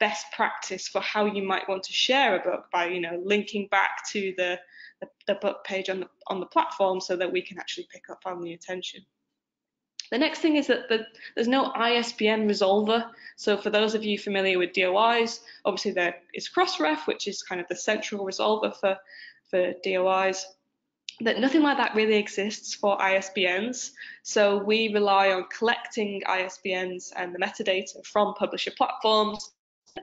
best practice for how you might want to share a book by, you know, linking back to the, the, the book page on the on the platform so that we can actually pick up on the attention. The next thing is that the, there's no ISBN resolver. So for those of you familiar with DOIs, obviously there is Crossref, which is kind of the central resolver for, for DOIs. that nothing like that really exists for ISBNs. So we rely on collecting ISBNs and the metadata from publisher platforms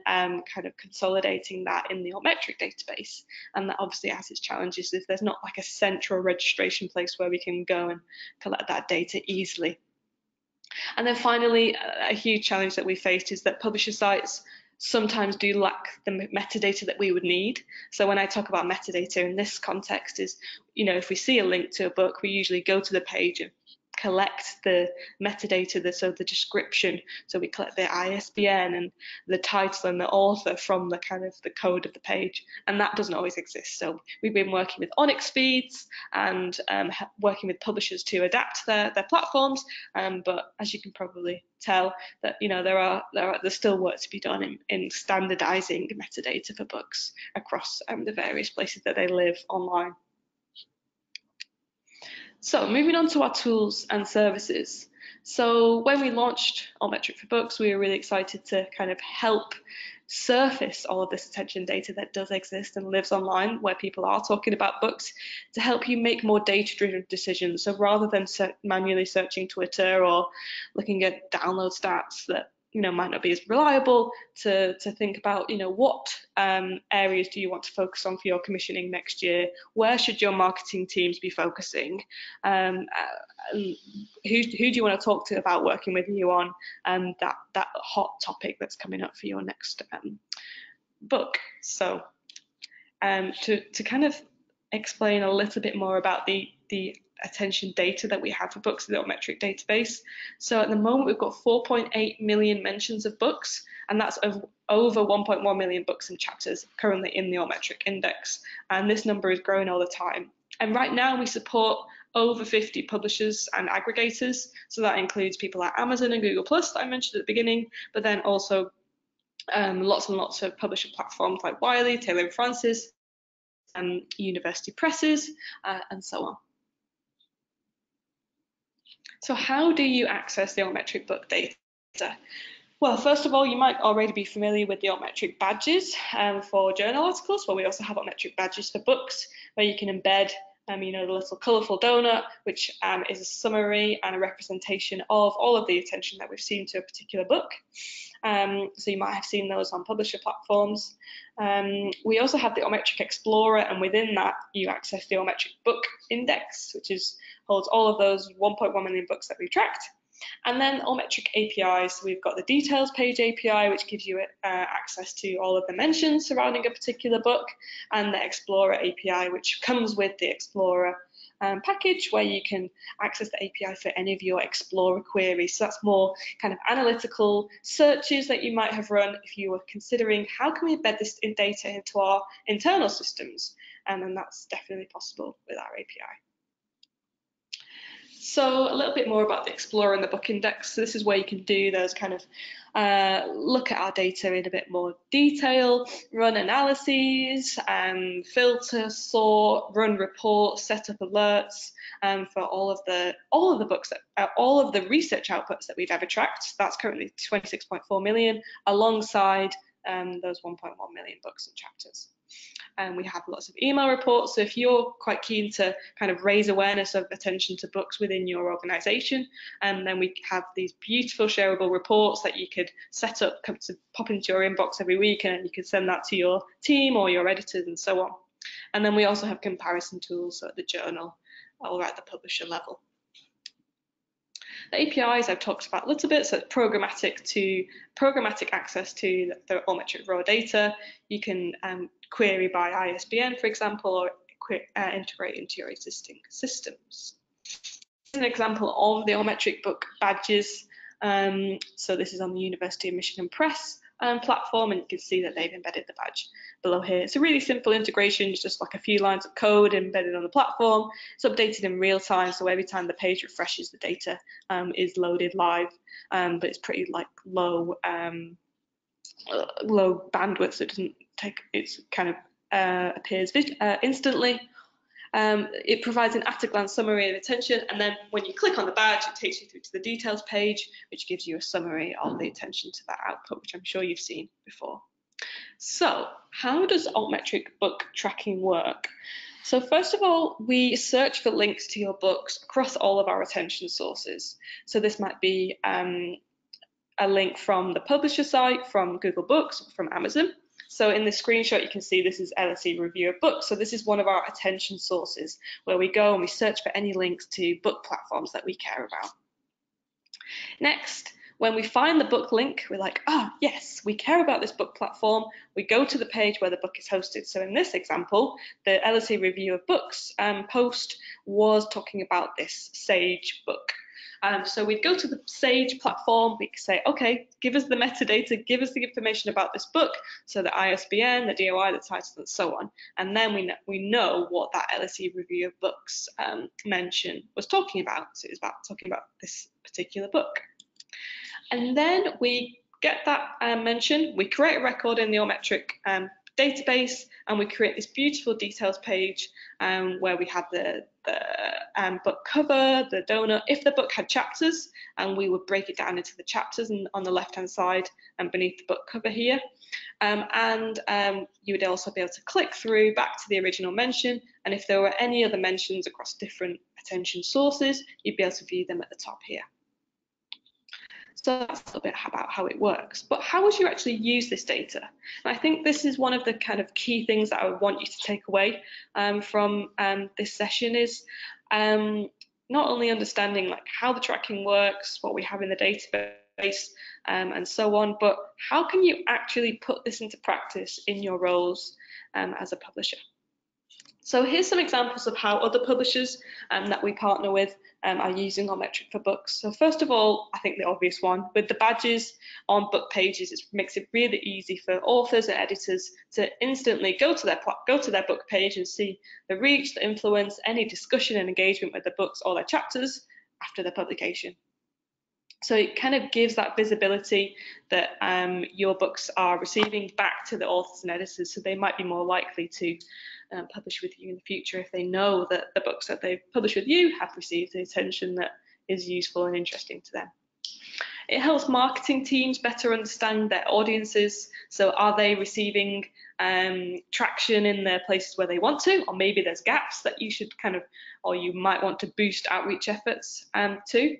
um, kind of consolidating that in the Altmetric database. And that obviously has its challenges if there's not like a central registration place where we can go and collect that data easily. And then finally, a huge challenge that we faced is that publisher sites sometimes do lack the metadata that we would need. So when I talk about metadata in this context is, you know, if we see a link to a book, we usually go to the page and collect the metadata, the, so the description. So we collect the ISBN and the title and the author from the kind of the code of the page, and that doesn't always exist. So we've been working with ONIX feeds and um, working with publishers to adapt their, their platforms, um, but as you can probably tell that you know there are there are there's still work to be done in, in standardizing metadata for books across um, the various places that they live online. So moving on to our tools and services. So when we launched Altmetric for Books, we were really excited to kind of help surface all of this attention data that does exist and lives online where people are talking about books to help you make more data-driven decisions. So rather than manually searching Twitter or looking at download stats that you know might not be as reliable to to think about you know what um, areas do you want to focus on for your commissioning next year? Where should your marketing teams be focusing? Um, uh, who, who do you want to talk to about working with you on um, that that hot topic that's coming up for your next um, book? So um, to to kind of explain a little bit more about the the attention data that we have for books in the Altmetric database. So at the moment, we've got 4.8 million mentions of books, and that's over 1.1 million books and chapters currently in the Altmetric index. And this number is growing all the time. And right now, we support over 50 publishers and aggregators. So that includes people like Amazon and Google Books that I mentioned at the beginning, but then also um, lots and lots of publisher platforms like Wiley, Taylor and Francis, um, university presses, uh, and so on. So how do you access the Altmetric book data? Well, first of all, you might already be familiar with the Altmetric badges um, for journal articles, but we also have Altmetric badges for books, where you can embed um, you know, the little colourful donut, which um, is a summary and a representation of all of the attention that we've seen to a particular book. Um, so you might have seen those on publisher platforms. Um, we also have the Altmetric Explorer, and within that, you access the Altmetric Book Index, which is holds all of those 1.1 million books that we've tracked. And then Altmetric APIs, we've got the details page API, which gives you uh, access to all of the mentions surrounding a particular book, and the Explorer API, which comes with the Explorer um, package where you can access the API for any of your Explorer queries. So that's more kind of analytical searches that you might have run if you were considering how can we embed this in data into our internal systems, and then that's definitely possible with our API. So a little bit more about the Explorer and the book index. So this is where you can do those kind of uh, look at our data in a bit more detail, run analyses, um, filter, sort, run reports, set up alerts um, for all of the all of the books that uh, all of the research outputs that we've ever tracked. That's currently 26.4 million, alongside um, those 1.1 million books and chapters and we have lots of email reports. So if you're quite keen to kind of raise awareness of attention to books within your organisation, and um, then we have these beautiful shareable reports that you could set up to pop into your inbox every week, and you could send that to your team or your editors and so on. And then we also have comparison tools at the journal or at the publisher level. The APIs I've talked about a little bit, so programmatic to programmatic access to the Altmetric raw data. You can um, query by ISBN, for example, or uh, integrate into your existing systems. An example of the Altmetric book badges. Um, so this is on the University of Michigan Press um, platform, and you can see that they've embedded the badge below here. It's a really simple integration, just like a few lines of code embedded on the platform. It's updated in real time, so every time the page refreshes, the data um, is loaded live, um, but it's pretty like low um, low bandwidth, so it doesn't take it's kind of uh, appears uh, instantly. Um, it provides an at-a-glance summary of attention, and then when you click on the badge, it takes you through to the details page, which gives you a summary of the attention to that output, which I'm sure you've seen before. So, how does altmetric book tracking work? So first of all, we search for links to your books across all of our attention sources. So this might be um, a link from the publisher site, from Google Books, from Amazon. So in the screenshot, you can see this is LSE Review of Books. So this is one of our attention sources where we go and we search for any links to book platforms that we care about. Next, when we find the book link, we're like, ah, oh, yes, we care about this book platform. We go to the page where the book is hosted. So in this example, the LSE Review of Books um, post was talking about this Sage book. Um, so we'd go to the Sage platform, we could say, okay, give us the metadata, give us the information about this book, so the ISBN, the DOI, the title, and so on. And then we know, we know what that LSE review of books um, mention was talking about. So it was about talking about this particular book. And then we get that um, mention, we create a record in the Altmetric um, database, and we create this beautiful details page um, where we have the, the um, book cover, the donut, if the book had chapters, and we would break it down into the chapters and on the left-hand side and beneath the book cover here. Um, and um, you would also be able to click through back to the original mention, and if there were any other mentions across different attention sources, you'd be able to view them at the top here. So that's a bit about how it works. But how would you actually use this data? And I think this is one of the kind of key things that I would want you to take away um, from um, this session is um, not only understanding like how the tracking works, what we have in the database, um, and so on, but how can you actually put this into practice in your roles um, as a publisher? So here's some examples of how other publishers um, that we partner with um, are using Altmetric for books. So first of all, I think the obvious one, with the badges on book pages, it makes it really easy for authors and editors to instantly go to their go to their book page and see the reach, the influence, any discussion and engagement with the books or their chapters after their publication. So it kind of gives that visibility that um, your books are receiving back to the authors and editors, so they might be more likely to um, publish with you in the future if they know that the books that they've published with you have received the attention that is useful and interesting to them. It helps marketing teams better understand their audiences. So are they receiving um, traction in the places where they want to, or maybe there's gaps that you should kind of, or you might want to boost outreach efforts um, to.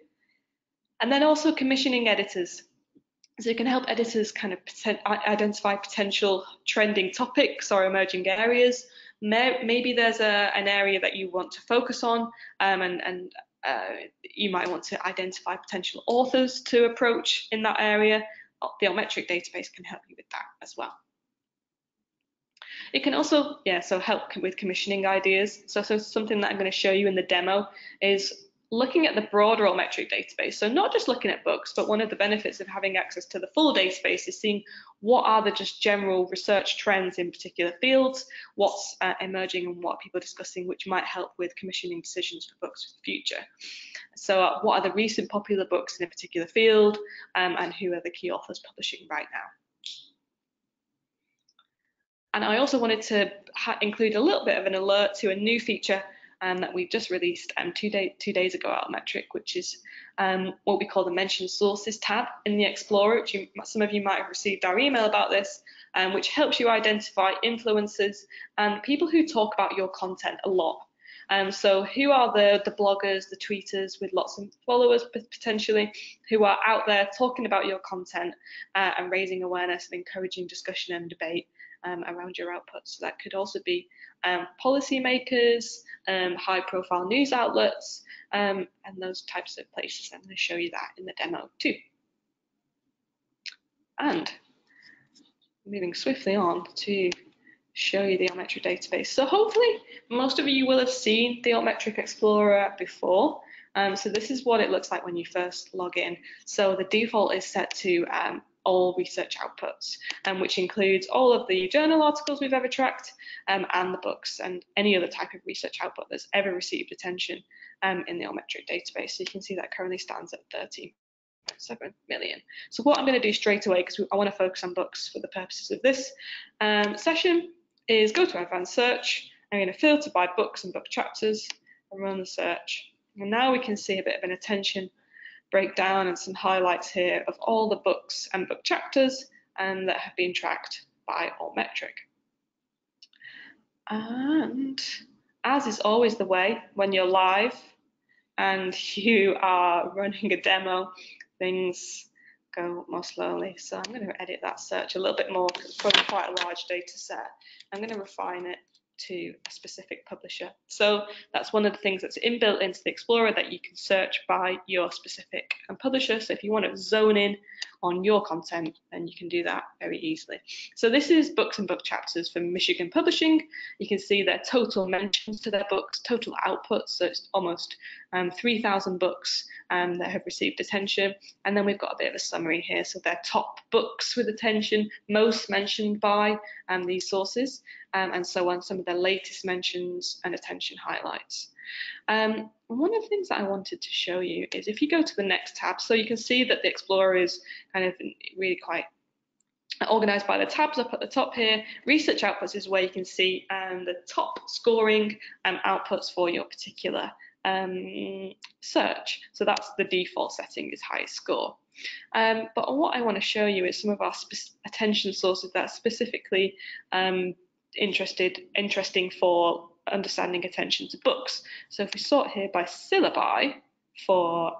And then also commissioning editors. So it can help editors kind of identify potential trending topics or emerging areas, maybe there's a, an area that you want to focus on um, and, and uh, you might want to identify potential authors to approach in that area. The Altmetric database can help you with that as well. It can also, yeah, so help with commissioning ideas. So, so something that I'm going to show you in the demo is looking at the broader Altmetric database. So not just looking at books, but one of the benefits of having access to the full database is seeing what are the just general research trends in particular fields, what's uh, emerging and what people are discussing, which might help with commissioning decisions for books for the future. So uh, what are the recent popular books in a particular field um, and who are the key authors publishing right now? And I also wanted to include a little bit of an alert to a new feature um, that we've just released um, two, day, two days ago at Altmetric, which is um, what we call the Mention Sources tab in the Explorer, which you, some of you might have received our email about this, um, which helps you identify influencers and people who talk about your content a lot. Um, so who are the, the bloggers, the tweeters with lots of followers potentially, who are out there talking about your content uh, and raising awareness and encouraging discussion and debate um, around your output. So that could also be um, policymakers, um, high profile news outlets, um, and those types of places. I'm going to show you that in the demo too. And moving swiftly on to show you the Altmetric database. So hopefully most of you will have seen the Altmetric Explorer before. Um, so this is what it looks like when you first log in. So the default is set to um, all research outputs, um, which includes all of the journal articles we've ever tracked um, and the books and any other type of research output that's ever received attention um, in the Altmetric database. So you can see that currently stands at 13.7 million. So what I'm going to do straight away, because I want to focus on books for the purposes of this um, session, is go to advanced search. I'm going to filter by books and book chapters and run the search. And now we can see a bit of an attention breakdown and some highlights here of all the books and book chapters and that have been tracked by Altmetric. And as is always the way when you're live and you are running a demo, things go more slowly. So I'm going to edit that search a little bit more because it's probably quite a large data set. I'm going to refine it to a specific publisher. So that's one of the things that's inbuilt into the Explorer that you can search by your specific publisher. So if you want to zone in on your content, then you can do that very easily. So this is books and book chapters from Michigan Publishing. You can see their total mentions to their books, total outputs, so it's almost um, 3,000 books um, that have received attention. And then we've got a bit of a summary here. So their top books with attention, most mentioned by um, these sources, um, and so on, some of their latest mentions and attention highlights. Um, one of the things that I wanted to show you is if you go to the next tab, so you can see that the Explorer is kind of really quite organized by the tabs up at the top here. Research outputs is where you can see um, the top scoring um, outputs for your particular um, search. So that's the default setting is highest score. Um, but what I want to show you is some of our attention sources that are specifically um, interested, interesting for understanding attention to books. So if we sort here by syllabi for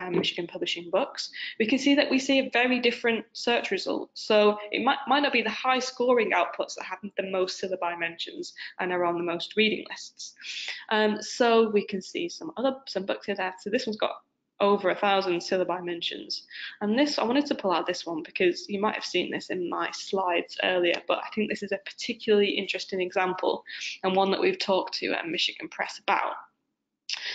um, Michigan Publishing books, we can see that we see a very different search result. So it might, might not be the high scoring outputs that have the most syllabi mentions and are on the most reading lists. Um, so we can see some other some books here that so this one's got over a thousand syllabi mentions. And this, I wanted to pull out this one because you might have seen this in my slides earlier, but I think this is a particularly interesting example and one that we've talked to at Michigan Press about.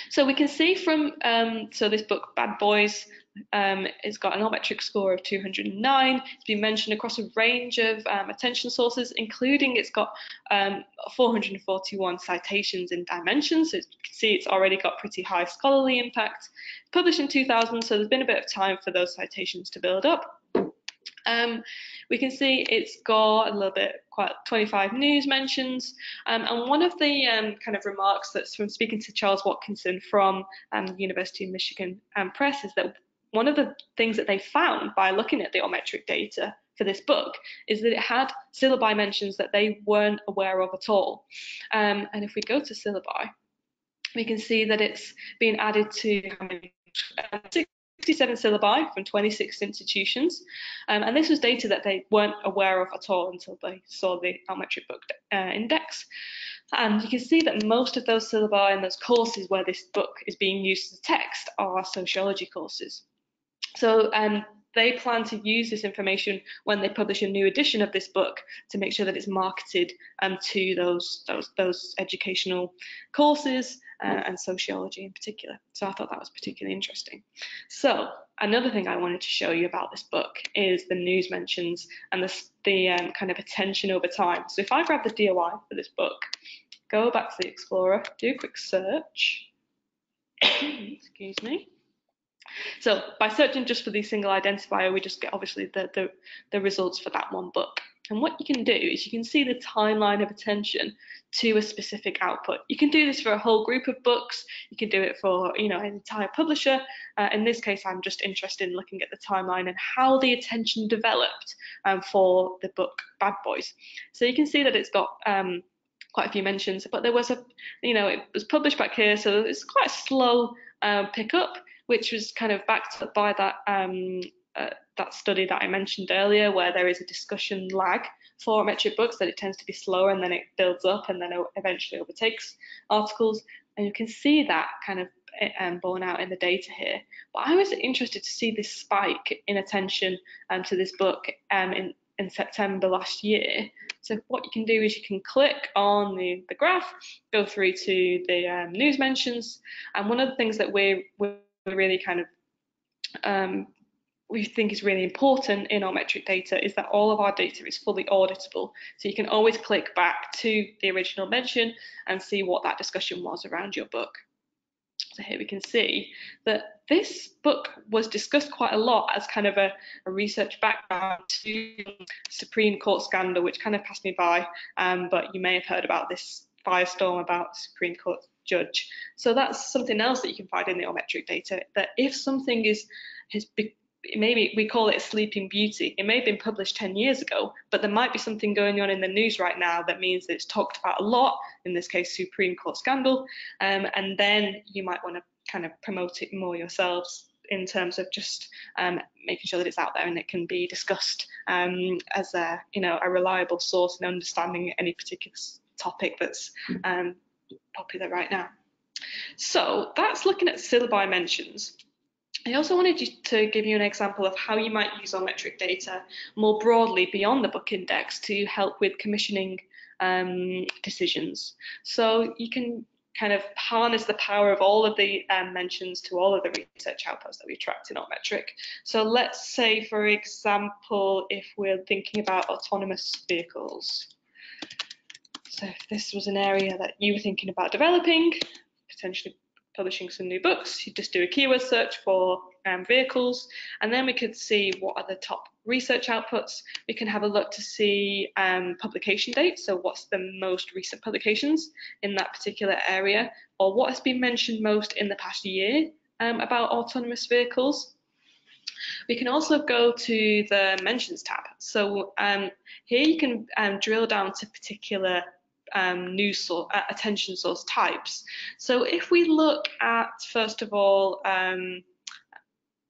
So we can see from, um, so this book, Bad Boys, um, it's got an altmetric score of 209. It's been mentioned across a range of um, attention sources, including it's got um, 441 citations in Dimensions. So you can see it's already got pretty high scholarly impact. Published in 2000, so there's been a bit of time for those citations to build up. Um, we can see it's got a little bit, quite 25 news mentions. Um, and one of the um, kind of remarks that's from speaking to Charles Watkinson from um, the University of Michigan um, Press is that one of the things that they found by looking at the altmetric data for this book is that it had syllabi mentions that they weren't aware of at all. Um, and if we go to syllabi, we can see that it's being added to 67 syllabi from 26 institutions. Um, and this was data that they weren't aware of at all until they saw the altmetric book uh, index. And you can see that most of those syllabi and those courses where this book is being used as text are sociology courses. So um, they plan to use this information when they publish a new edition of this book to make sure that it's marketed um, to those, those, those educational courses uh, and sociology in particular. So I thought that was particularly interesting. So another thing I wanted to show you about this book is the news mentions and the, the um, kind of attention over time. So if I grab the DOI for this book, go back to the Explorer, do a quick search, excuse me, so by searching just for the single identifier, we just get obviously the, the, the results for that one book. And what you can do is you can see the timeline of attention to a specific output. You can do this for a whole group of books. You can do it for you know an entire publisher. Uh, in this case, I'm just interested in looking at the timeline and how the attention developed um, for the book Bad Boys. So you can see that it's got um, quite a few mentions, but there was a, you know, it was published back here, so it's quite a slow uh, pickup which was kind of backed up by that um, uh, that study that I mentioned earlier, where there is a discussion lag for metric books, that it tends to be slower and then it builds up and then it eventually overtakes articles. And you can see that kind of um, borne out in the data here. But I was interested to see this spike in attention um, to this book um, in, in September last year. So what you can do is you can click on the, the graph, go through to the um, news mentions, and one of the things that we're, we're really kind of um, we think is really important in Altmetric data is that all of our data is fully auditable. So you can always click back to the original mention and see what that discussion was around your book. So here we can see that this book was discussed quite a lot as kind of a, a research background to Supreme Court scandal, which kind of passed me by, um, but you may have heard about this firestorm about Supreme Court judge. So that's something else that you can find in the altmetric data, that if something is has be, maybe we call it Sleeping Beauty. It may have been published 10 years ago, but there might be something going on in the news right now that means it's talked about a lot, in this case, Supreme Court scandal, um, and then you might want to kind of promote it more yourselves in terms of just um, making sure that it's out there and it can be discussed um, as a, you know, a reliable source in understanding any particular topic that's um, popular right now. So that's looking at syllabi mentions. I also wanted to give you an example of how you might use Altmetric data more broadly beyond the book index to help with commissioning um, decisions. So you can kind of harness the power of all of the um, mentions to all of the research outputs that we've tracked in Altmetric. So let's say, for example, if we're thinking about autonomous vehicles. So if this was an area that you were thinking about developing, potentially publishing some new books, you just do a keyword search for um, vehicles, and then we could see what are the top research outputs. We can have a look to see um, publication dates, so what's the most recent publications in that particular area, or what has been mentioned most in the past year um, about autonomous vehicles. We can also go to the mentions tab. So um, here you can um, drill down to particular um, news source, uh, attention source types. So if we look at, first of all, um,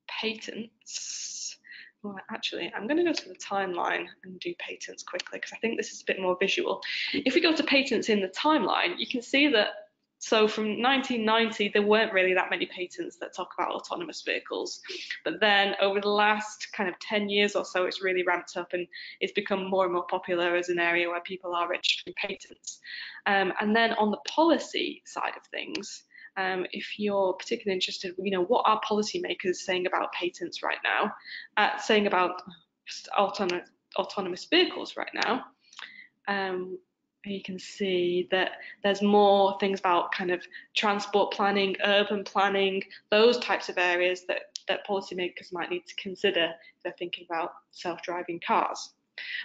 patents, well, actually, I'm going to go to the timeline and do patents quickly because I think this is a bit more visual. If we go to patents in the timeline, you can see that so from 1990, there weren't really that many patents that talk about autonomous vehicles. But then over the last kind of 10 years or so, it's really ramped up and it's become more and more popular as an area where people are registering patents. Um, and then on the policy side of things, um, if you're particularly interested, you know, what are policymakers saying about patents right now, uh, saying about autonomous, autonomous vehicles right now, um, you can see that there's more things about kind of transport planning, urban planning, those types of areas that, that policymakers might need to consider if they're thinking about self-driving cars.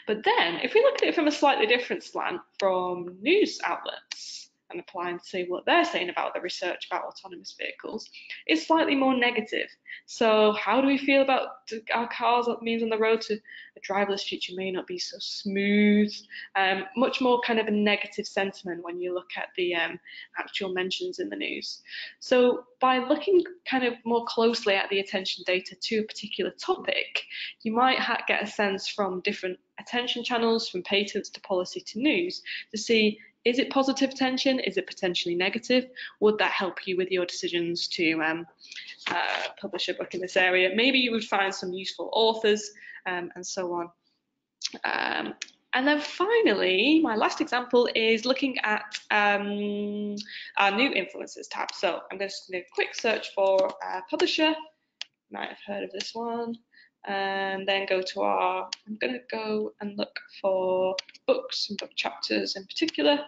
But then, if we look at it from a slightly different slant from news outlets, and apply and see what they're saying about the research about autonomous vehicles is slightly more negative. So how do we feel about our cars means on the road to a driverless future may not be so smooth, um, much more kind of a negative sentiment when you look at the um, actual mentions in the news. So by looking kind of more closely at the attention data to a particular topic, you might get a sense from different attention channels, from patents to policy to news, to see is it positive attention? Is it potentially negative? Would that help you with your decisions to um, uh, publish a book in this area? Maybe you would find some useful authors um, and so on. Um, and then finally, my last example is looking at um, our new influencers tab. So I'm going to do a quick search for a publisher. Might have heard of this one. And then go to our, I'm going to go and look for books and book chapters in particular,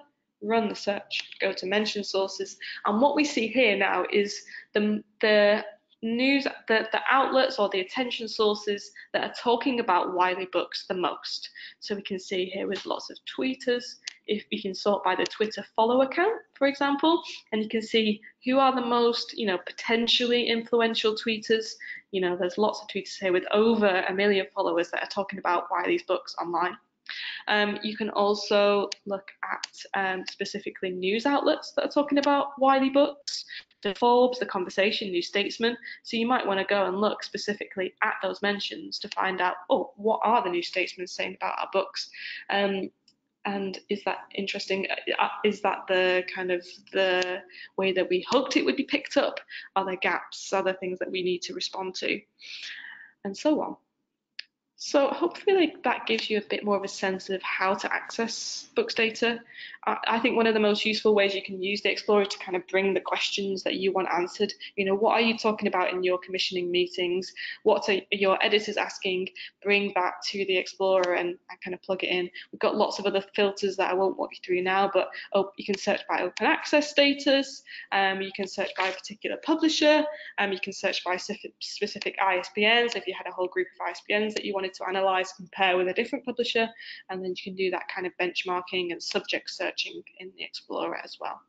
run the search, go to mention sources, and what we see here now is the, the news, the, the outlets or the attention sources that are talking about Wiley books the most. So we can see here with lots of tweeters, if we can sort by the Twitter follow account, for example, and you can see who are the most, you know, potentially influential tweeters. You know, there's lots of tweeters here with over a million followers that are talking about Wiley's books online. Um, you can also look at um, specifically news outlets that are talking about Wiley books, the Forbes, the Conversation, New Statesman. So you might want to go and look specifically at those mentions to find out, oh, what are the New Statesman saying about our books? Um, and is that interesting? Uh, is that the kind of the way that we hoped it would be picked up? Are there gaps? Are there things that we need to respond to? And so on. So hopefully like, that gives you a bit more of a sense of how to access books data. I think one of the most useful ways you can use the Explorer to kind of bring the questions that you want answered. You know, what are you talking about in your commissioning meetings? What are your editors asking? Bring that to the Explorer and, and kind of plug it in. We've got lots of other filters that I won't walk you through now, but oh, you can search by open access status. Um, you can search by a particular publisher. Um, you can search by specific ISBNs if you had a whole group of ISBNs that you wanted to analyze, compare with a different publisher, and then you can do that kind of benchmarking and subject searching in the Explorer as well.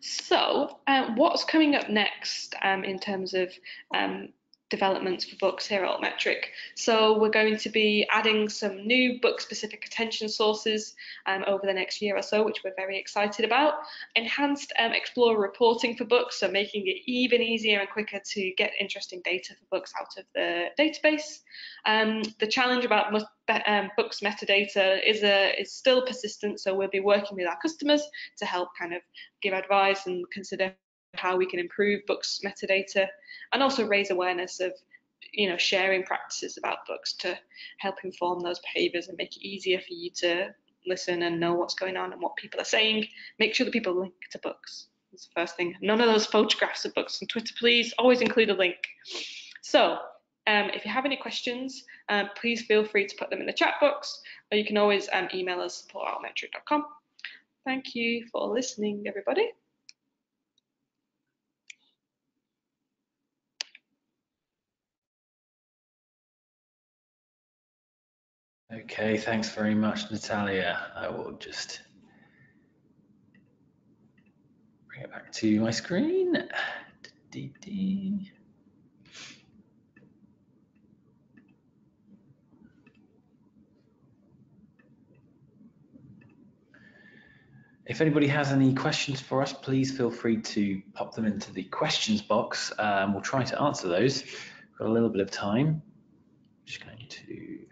So um, what's coming up next um, in terms of um, developments for books here at Altmetric. So we're going to be adding some new book-specific attention sources um, over the next year or so, which we're very excited about. Enhanced um, Explorer reporting for books, so making it even easier and quicker to get interesting data for books out of the database. Um, the challenge about um, books metadata is, a, is still persistent, so we'll be working with our customers to help kind of give advice and consider how we can improve books metadata and also raise awareness of you know sharing practices about books to help inform those behaviors and make it easier for you to listen and know what's going on and what people are saying. Make sure that people link to books. That's the first thing. None of those photographs of books on twitter please. Always include a link. So um, if you have any questions um, please feel free to put them in the chat box or you can always um, email us support@altmetric.com thank you for listening everybody Okay, thanks very much, Natalia. I will just bring it back to my screen. If anybody has any questions for us, please feel free to pop them into the questions box. Um, we'll try to answer those. We've got a little bit of time. I'm just going to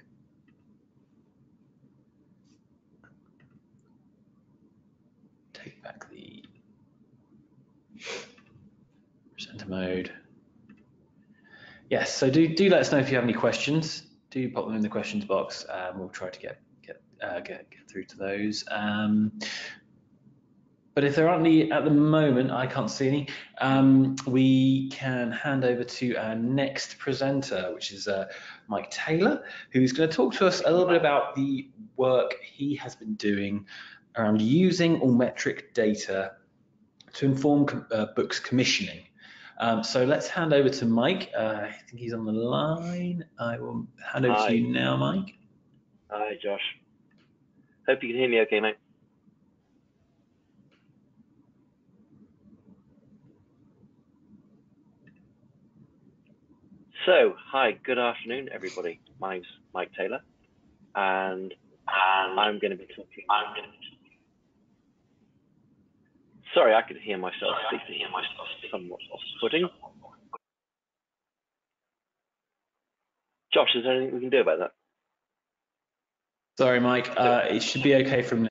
presenter mode. Yes, so do do let us know if you have any questions. Do pop them in the questions box. Um, we'll try to get get uh, get get through to those. Um, but if there aren't any at the moment, I can't see any. Um, we can hand over to our next presenter, which is uh, Mike Taylor, who's going to talk to us a little bit about the work he has been doing around using altmetric data to inform uh, books commissioning. Um, so let's hand over to Mike. Uh, I think he's on the line. I will hand over Hi. to you now, Mike. Hi, Josh. Hope you can hear me okay, mate. So, hi, good afternoon, everybody. My name's Mike Taylor, and, I'm going to be talking. I'm going to be Sorry, I could hear myself speaking somewhat off-putting. Josh, is there anything we can do about that? Sorry, Mike. Uh, it should be okay from now.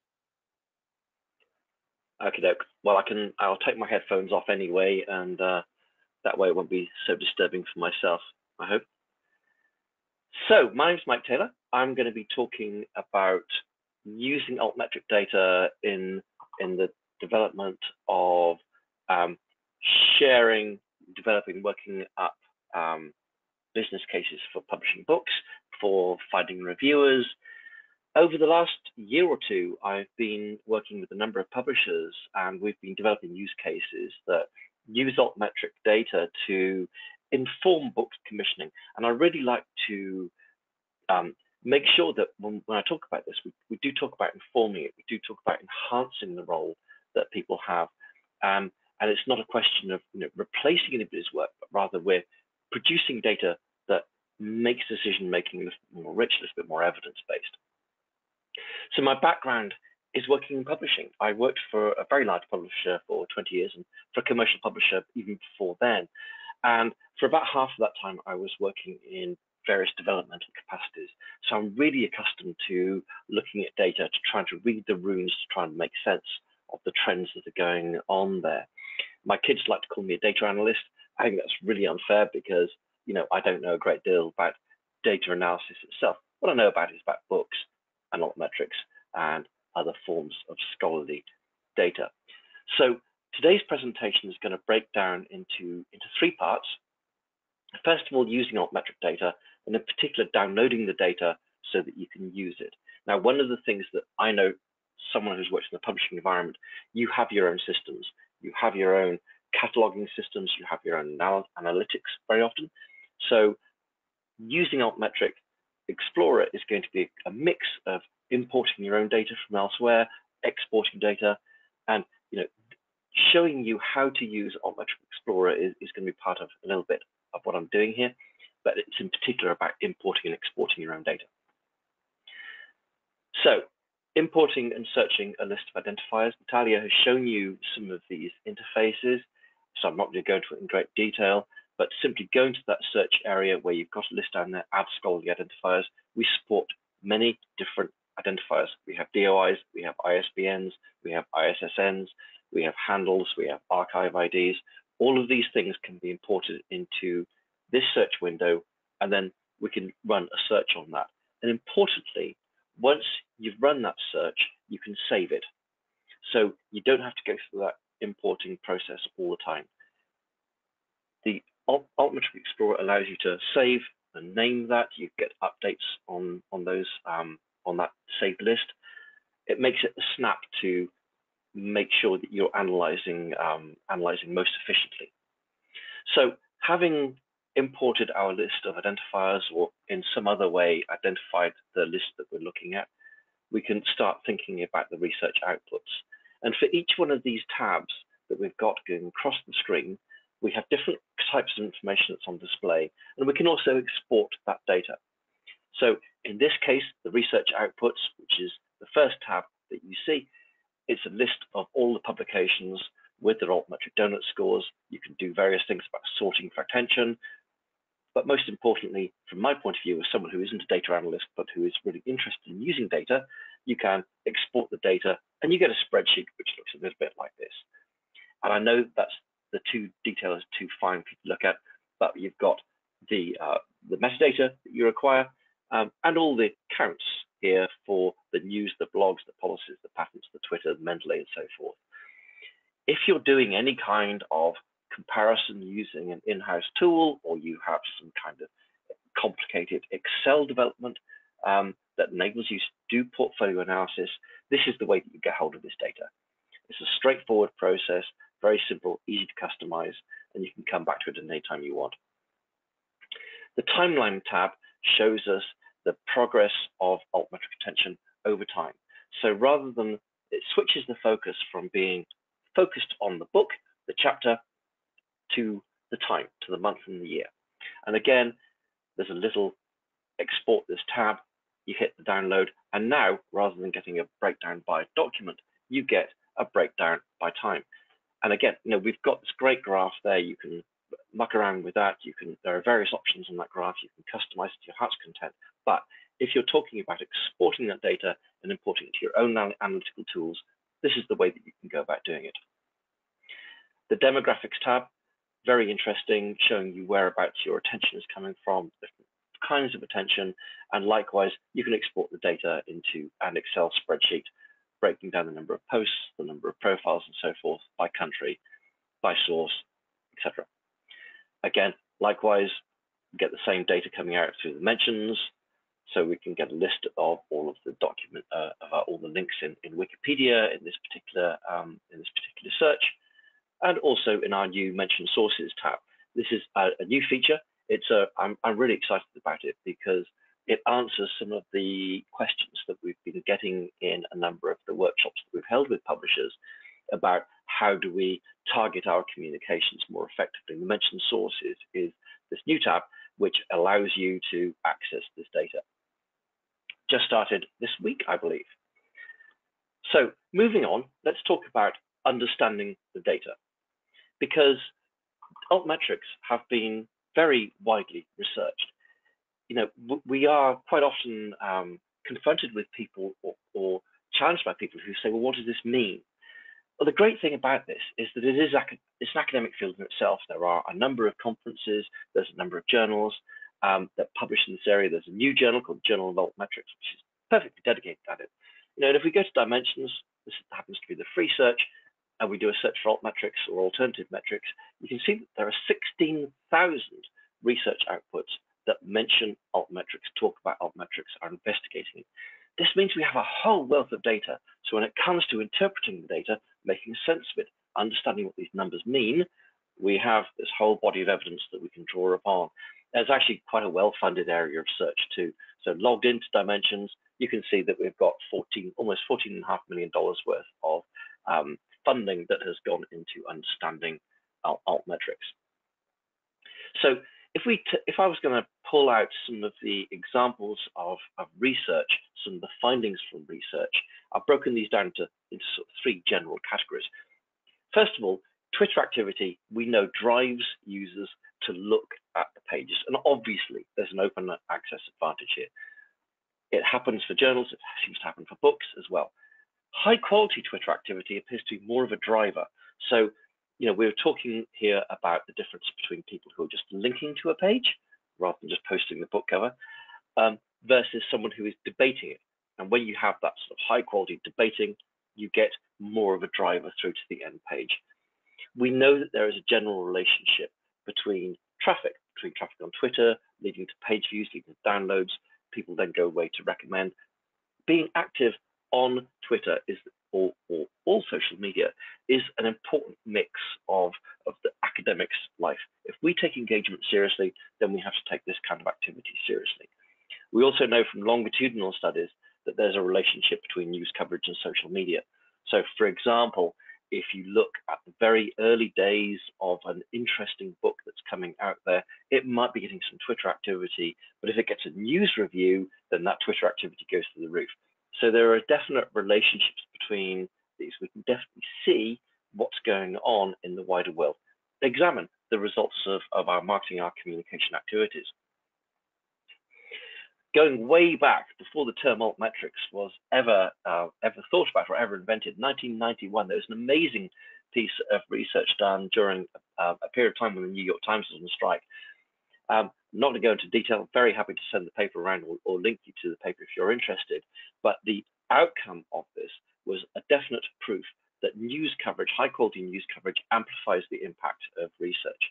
Okay, doke. Well, I can. I'll take my headphones off anyway, and uh, that way it won't be so disturbing for myself. I hope. So, my name's Mike Taylor. I'm going to be talking about using altmetric data in in the development of um, sharing, developing, working up um, business cases for publishing books, for finding reviewers. Over the last year or two, I've been working with a number of publishers and we've been developing use cases that use altmetric data to inform book commissioning. And I really like to um, make sure that when, when I talk about this, we, we do talk about informing it, we do talk about enhancing the role that people have. Um, and it's not a question of you know, replacing anybody's work, but rather we're producing data that makes decision making a little bit more rich, a little bit more evidence based. So my background is working in publishing. I worked for a very large publisher for 20 years and for a commercial publisher even before then. And for about half of that time, I was working in various developmental capacities. So I'm really accustomed to looking at data, to trying to read the runes, to try and make sense of the trends that are going on there. My kids like to call me a data analyst. I think that's really unfair because you know I don't know a great deal about data analysis itself. What I know about is about books and altmetrics and other forms of scholarly data. So today's presentation is going to break down into, into three parts. First of all, using altmetric data, and in particular, downloading the data so that you can use it. Now, one of the things that I know someone who's worked in the publishing environment, you have your own systems. You have your own cataloging systems. You have your own anal analytics very often. So using Altmetric Explorer is going to be a mix of importing your own data from elsewhere, exporting data, and you know, showing you how to use Altmetric Explorer is, is going to be part of a little bit of what I'm doing here. but it's in particular about importing and exporting your own data. So importing and searching a list of identifiers. Natalia has shown you some of these interfaces, so I'm not going to go into it in great detail, but simply go into that search area where you've got a list down there, add scholarly identifiers. We support many different identifiers. We have DOIs, we have ISBNs, we have ISSNs, we have handles, we have arXiv IDs. All of these things can be imported into this search window, and then we can run a search on that. And importantly, once you've run that search, you can save it. So you don't have to go through that importing process all the time. The Altmetric Explorer allows you to save and name that. You get updates on on those um, on that saved list. It makes it a snap to make sure that you're analyzing um, analyzing most efficiently. So having imported our list of identifiers or in some other way identified the list that we're looking at, we can start thinking about the research outputs. And for each one of these tabs that we've got going across the screen, we have different types of information that's on display, and we can also export that data. So in this case, the research outputs, which is the first tab that you see, it's a list of all the publications with their altmetric donut scores. You can do various things about sorting for attention, but most importantly, from my point of view, as someone who isn't a data analyst, but who is really interested in using data, you can export the data and you get a spreadsheet which looks a little bit like this. And I know that's the two details too fine for you to look at, but you've got the, uh, the metadata that you require um, and all the counts here for the news, the blogs, the policies, the patents, the Twitter, the Mendeley, and so forth. If you're doing any kind of comparison using an in-house tool, or you have some kind of complicated Excel development um, that enables you to do portfolio analysis, this is the way that you get hold of this data. It's a straightforward process, very simple, easy to customize, and you can come back to it at any time you want. The timeline tab shows us the progress of altmetric attention over time. So rather than it switches the focus from being focused on the book, the chapter, to the time, to the month and the year. And again, there's a little export this tab, you hit the download, and now rather than getting a breakdown by document, you get a breakdown by time. And again, you know, we've got this great graph there. You can muck around with that. You can there are various options on that graph. You can customize it to your heart's content. But if you're talking about exporting that data and importing it to your own analytical tools, this is the way that you can go about doing it. The demographics tab very interesting, showing you whereabouts your attention is coming from, different kinds of attention, and likewise, you can export the data into an Excel spreadsheet, breaking down the number of posts, the number of profiles, and so forth by country, by source, etc. Again, likewise, get the same data coming out through the mentions, so we can get a list of all of the document, uh, of all the links in, in Wikipedia in this particular um, in this particular search, and also in our new mention sources tab. This is a, a new feature. It's a, I'm, I'm really excited about it because it answers some of the questions that we've been getting in a number of the workshops that we've held with publishers about how do we target our communications more effectively. The mention sources is this new tab, which allows you to access this data. Just started this week, I believe. So moving on, let's talk about understanding the data because altmetrics have been very widely researched. You know, we are quite often um, confronted with people or, or, challenged by people who say, well, what does this mean? Well, the great thing about this is that it is it's an academic field in itself. There are a number of conferences, there's a number of journals um, that publish in this area. There's a new journal called Journal of Altmetrics, which is perfectly dedicated at it. You know, and if we go to dimensions, this happens to be the free search, and we do a search for altmetrics or alternative metrics, you can see that there are 16,000 research outputs that mention altmetrics, talk about altmetrics, are investigating it. This means we have a whole wealth of data. So when it comes to interpreting the data, making sense of it, understanding what these numbers mean, we have this whole body of evidence that we can draw upon. There's actually quite a well-funded area of search too. So logged into Dimensions, you can see that we've got 14, almost $14.5 million worth of um, funding that has gone into understanding alt, altmetrics. So if we, if I was going to pull out some of the examples of, of research, some of the findings from research, I've broken these down into, into sort of three general categories. First of all, Twitter activity we know drives users to look at the pages, and obviously there's an open access advantage here. It happens for journals, it seems to happen for books as well. High quality Twitter activity appears to be more of a driver. So, you know, we're talking here about the difference between people who are just linking to a page rather than just posting the book cover um, versus someone who is debating it. And when you have that sort of high quality debating, you get more of a driver through to the end page. We know that there is a general relationship between traffic, between traffic on Twitter, leading to page views, leading to downloads, people then go away to recommend. Being active on Twitter is or, or all social media is an important mix of, of the academics life. If we take engagement seriously, then we have to take this kind of activity seriously. We also know from longitudinal studies that there's a relationship between news coverage and social media. So for example, if you look at the very early days of an interesting book that's coming out there, it might be getting some Twitter activity, but if it gets a news review, then that Twitter activity goes through the roof. So there are definite relationships between these. We can definitely see what's going on in the wider world. Examine the results of, of our marketing, our communication activities going way back before the term altmetrics was ever uh, ever thought about or ever invented, 1991, there was an amazing piece of research done during uh, a period of time when the New York Times was on strike. Um, not to go into detail, very happy to send the paper around or, or link you to the paper if you're interested. But the outcome of this was a definite proof that news coverage, high quality news coverage, amplifies the impact of research.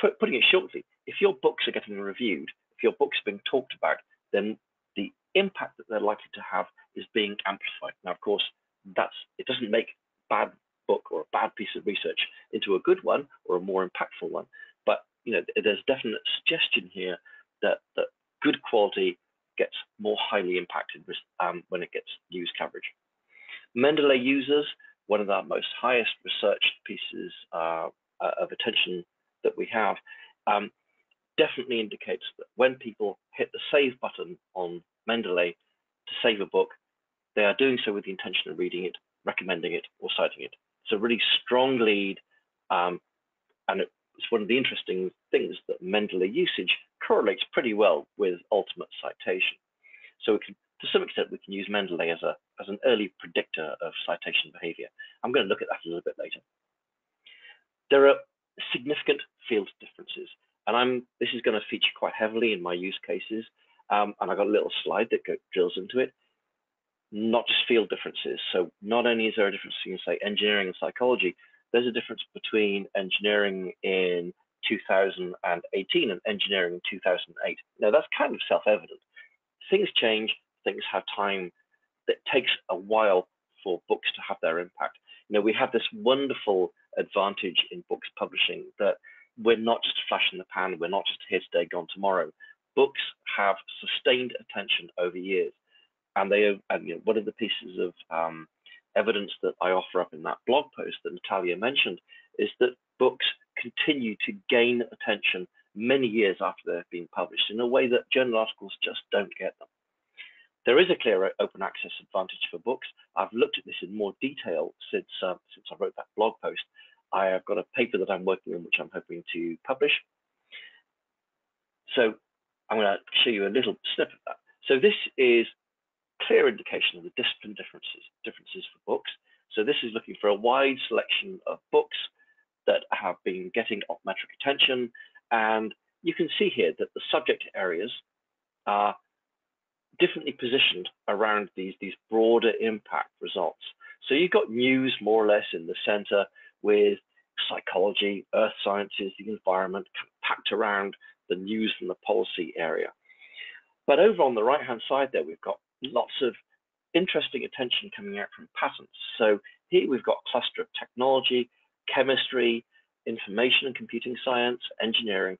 Put, putting it shortly, if your books are getting reviewed, if your book's are being talked about, then the impact that they're likely to have is being amplified. Now, of course, that's it doesn't make bad book or a bad piece of research into a good one or a more impactful one. You know, there's definite suggestion here that that good quality gets more highly impacted um, when it gets news coverage. Mendeley users, one of our most highest researched pieces uh, of attention that we have, um, definitely indicates that when people hit the save button on Mendeley to save a book, they are doing so with the intention of reading it, recommending it, or citing it. It's a really strong lead, um, and it's one of the interesting things that Mendeley usage correlates pretty well with ultimate citation. So we can, to some extent, we can use Mendeley as a as an early predictor of citation behavior. I'm going to look at that a little bit later. There are significant field differences and I'm this is going to feature quite heavily in my use cases. Um, and I've got a little slide that go, drills into it. Not just field differences. So not only is there a difference between say engineering and psychology, there's a difference between engineering in 2018 and engineering in 2008. Now that's kind of self-evident. Things change, things have time. It takes a while for books to have their impact. You know, we have this wonderful advantage in books publishing that we're not just flash in the pan, we're not just here today, gone tomorrow. Books have sustained attention over years. And they are, and, you know, one of the pieces of um, evidence that I offer up in that blog post that Natalia mentioned is that books continue to gain attention many years after they've been published in a way that journal articles just don't get them. There is a clear open access advantage for books. I've looked at this in more detail since uh, since I wrote that blog post, I have got a paper that I'm working on, which I'm hoping to publish. So I'm going to show you a little snippet of that. So this is clear indication of the discipline differences, differences for books. So this is looking for a wide selection of books that have been getting altmetric attention. And you can see here that the subject areas are differently positioned around these, these broader impact results. So you've got news more or less in the center, with psychology, earth sciences, the environment packed around the news and the policy area. But over on the right hand side there, we've got lots of interesting attention coming out from patents. So here we've got a cluster of technology, chemistry, information and computing science, engineering.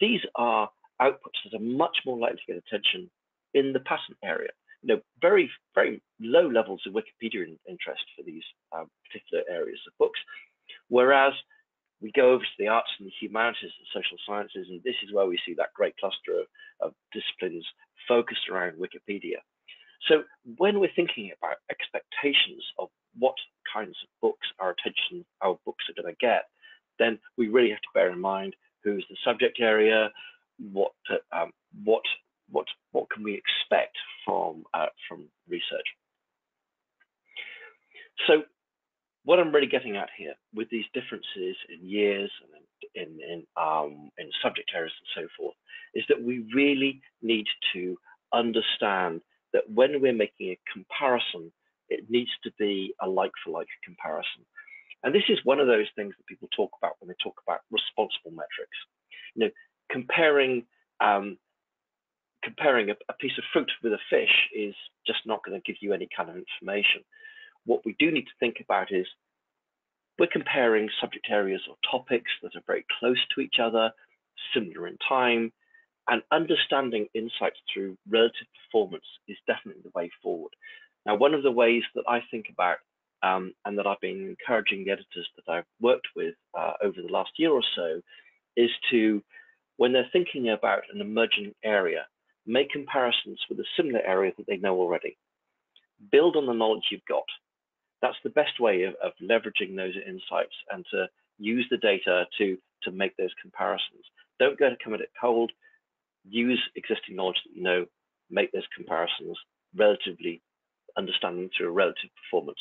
These are outputs that are much more likely to get attention in the patent area you know, very, very low levels of Wikipedia interest for these um, particular areas of books. Whereas we go over to the arts and the humanities and social sciences, and this is where we see that great cluster of, of disciplines focused around Wikipedia. So when we're thinking about expectations of what kinds of books our attention, our books are going to get, then we really have to bear in mind who's the subject area, what um, what what what can we expect from uh, from research. So what I'm really getting at here with these differences in years and in in um, in subject areas and so forth is that we really need to understand that when we're making a comparison, it needs to be a like for like comparison. And this is one of those things that people talk about when they talk about responsible metrics. You know, comparing um, comparing a, a piece of fruit with a fish is just not going to give you any kind of information. What we do need to think about is we're comparing subject areas or topics that are very close to each other, similar in time, and understanding insights through relative performance is definitely the way forward. Now, one of the ways that I think about um, and that I've been encouraging the editors that I've worked with uh, over the last year or so is to, when they're thinking about an emerging area, make comparisons with a similar area that they know already. Build on the knowledge you've got. That's the best way of, of leveraging those insights and to use the data to, to make those comparisons. Don't go to come at it cold use existing knowledge that you know, make those comparisons relatively understanding through a relative performance.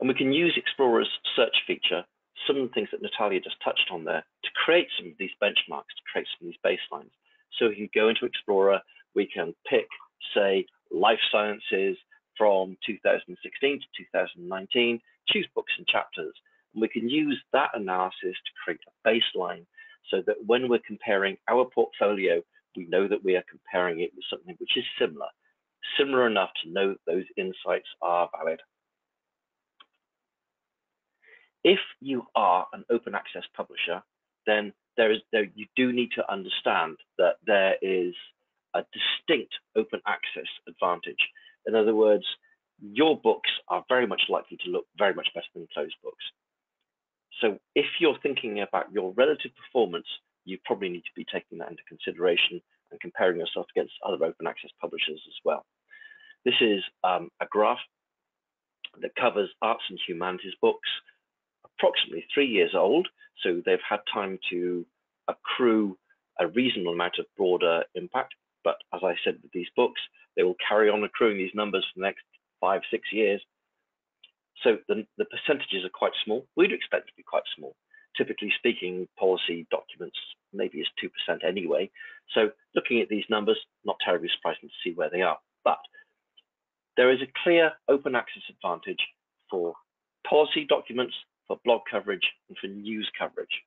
And we can use Explorer's search feature, some of the things that Natalia just touched on there, to create some of these benchmarks, to create some of these baselines. So we can go into Explorer, we can pick, say, life sciences from 2016 to 2019, choose books and chapters, and we can use that analysis to create a baseline so that when we're comparing our portfolio, we know that we are comparing it with something which is similar, similar enough to know that those insights are valid. If you are an open access publisher, then there is there, you do need to understand that there is a distinct open access advantage. In other words, your books are very much likely to look very much better than closed books. So if you're thinking about your relative performance, you probably need to be taking that into consideration and comparing yourself against other open access publishers as well. This is um, a graph that covers arts and humanities books, approximately three years old. So they've had time to accrue a reasonable amount of broader impact. But as I said with these books, they will carry on accruing these numbers for the next five, six years so the, the percentages are quite small. We'd expect to be quite small. Typically speaking, policy documents maybe is 2% anyway. So looking at these numbers, not terribly surprising to see where they are. But there is a clear open access advantage for policy documents, for blog coverage, and for news coverage.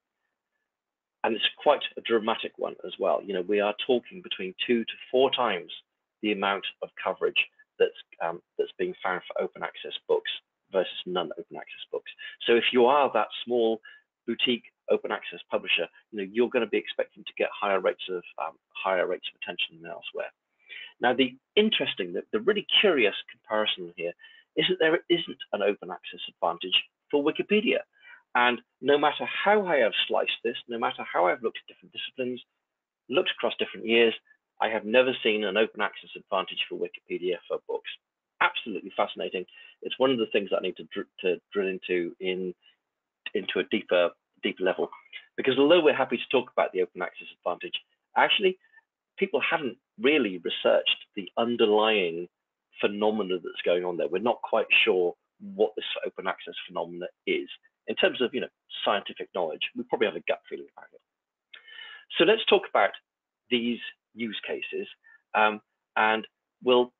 And it's quite a dramatic one as well. You know, we are talking between two to four times the amount of coverage that's um, that's being found for open access books versus non-open access books. So if you are that small boutique open access publisher, you know you're going to be expecting to get higher rates of um, higher rates of attention than elsewhere. Now, the interesting, the, the really curious comparison here is that there isn't an open access advantage for Wikipedia. And no matter how I have sliced this, no matter how I've looked at different disciplines, looked across different years, I have never seen an open access advantage for Wikipedia for books absolutely fascinating. It's one of the things that I need to, dr to drill into in into a deeper deeper level, because although we're happy to talk about the open access advantage, actually people haven't really researched the underlying phenomena that's going on there. We're not quite sure what this open access phenomena is in terms of you know scientific knowledge. We probably have a gut feeling about it. So let's talk about these use cases, um, and we'll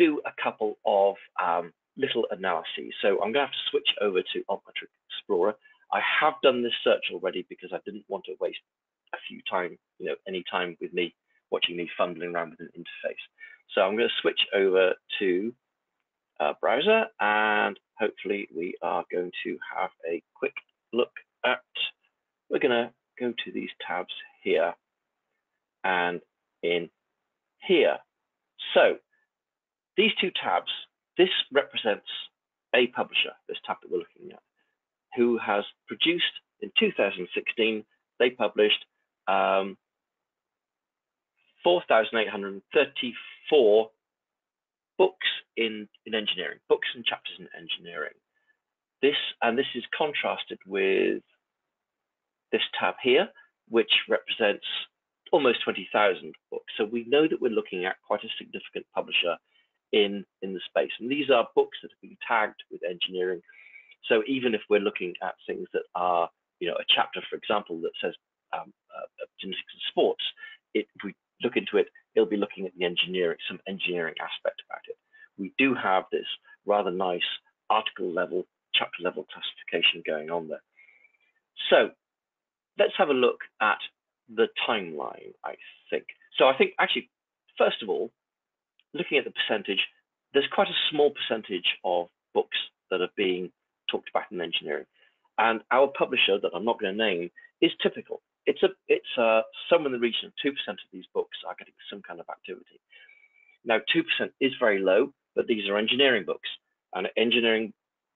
do a couple of um, little analyses. So I'm going to have to switch over to Altmetric Explorer. I have done this search already because I didn't want to waste a few time, you know, any time with me watching me fumbling around with an interface. So I'm going to switch over to a browser and hopefully we are going to have a quick look at, we're going to go to these tabs here and in here. So these two tabs, this represents a publisher, this tab that we're looking at, who has produced in 2016, they published um, 4,834 books in, in engineering, books and chapters in engineering. This and this is contrasted with this tab here, which represents almost 20,000 books. So we know that we're looking at quite a significant publisher in, in the space. And these are books that have been tagged with engineering. So even if we're looking at things that are, you know, a chapter, for example, that says um, uh, genetics and sports, it, if we look into it, it'll be looking at the engineering, some engineering aspect about it. We do have this rather nice article level, chapter level classification going on there. So let's have a look at the timeline, I think. So I think actually, first of all, looking at the percentage, there's quite a small percentage of books that are being talked about in engineering. And our publisher that I'm not going to name is typical. It's a it's uh, somewhere in the region of two percent of these books are getting some kind of activity. Now, two percent is very low, but these are engineering books, and engineering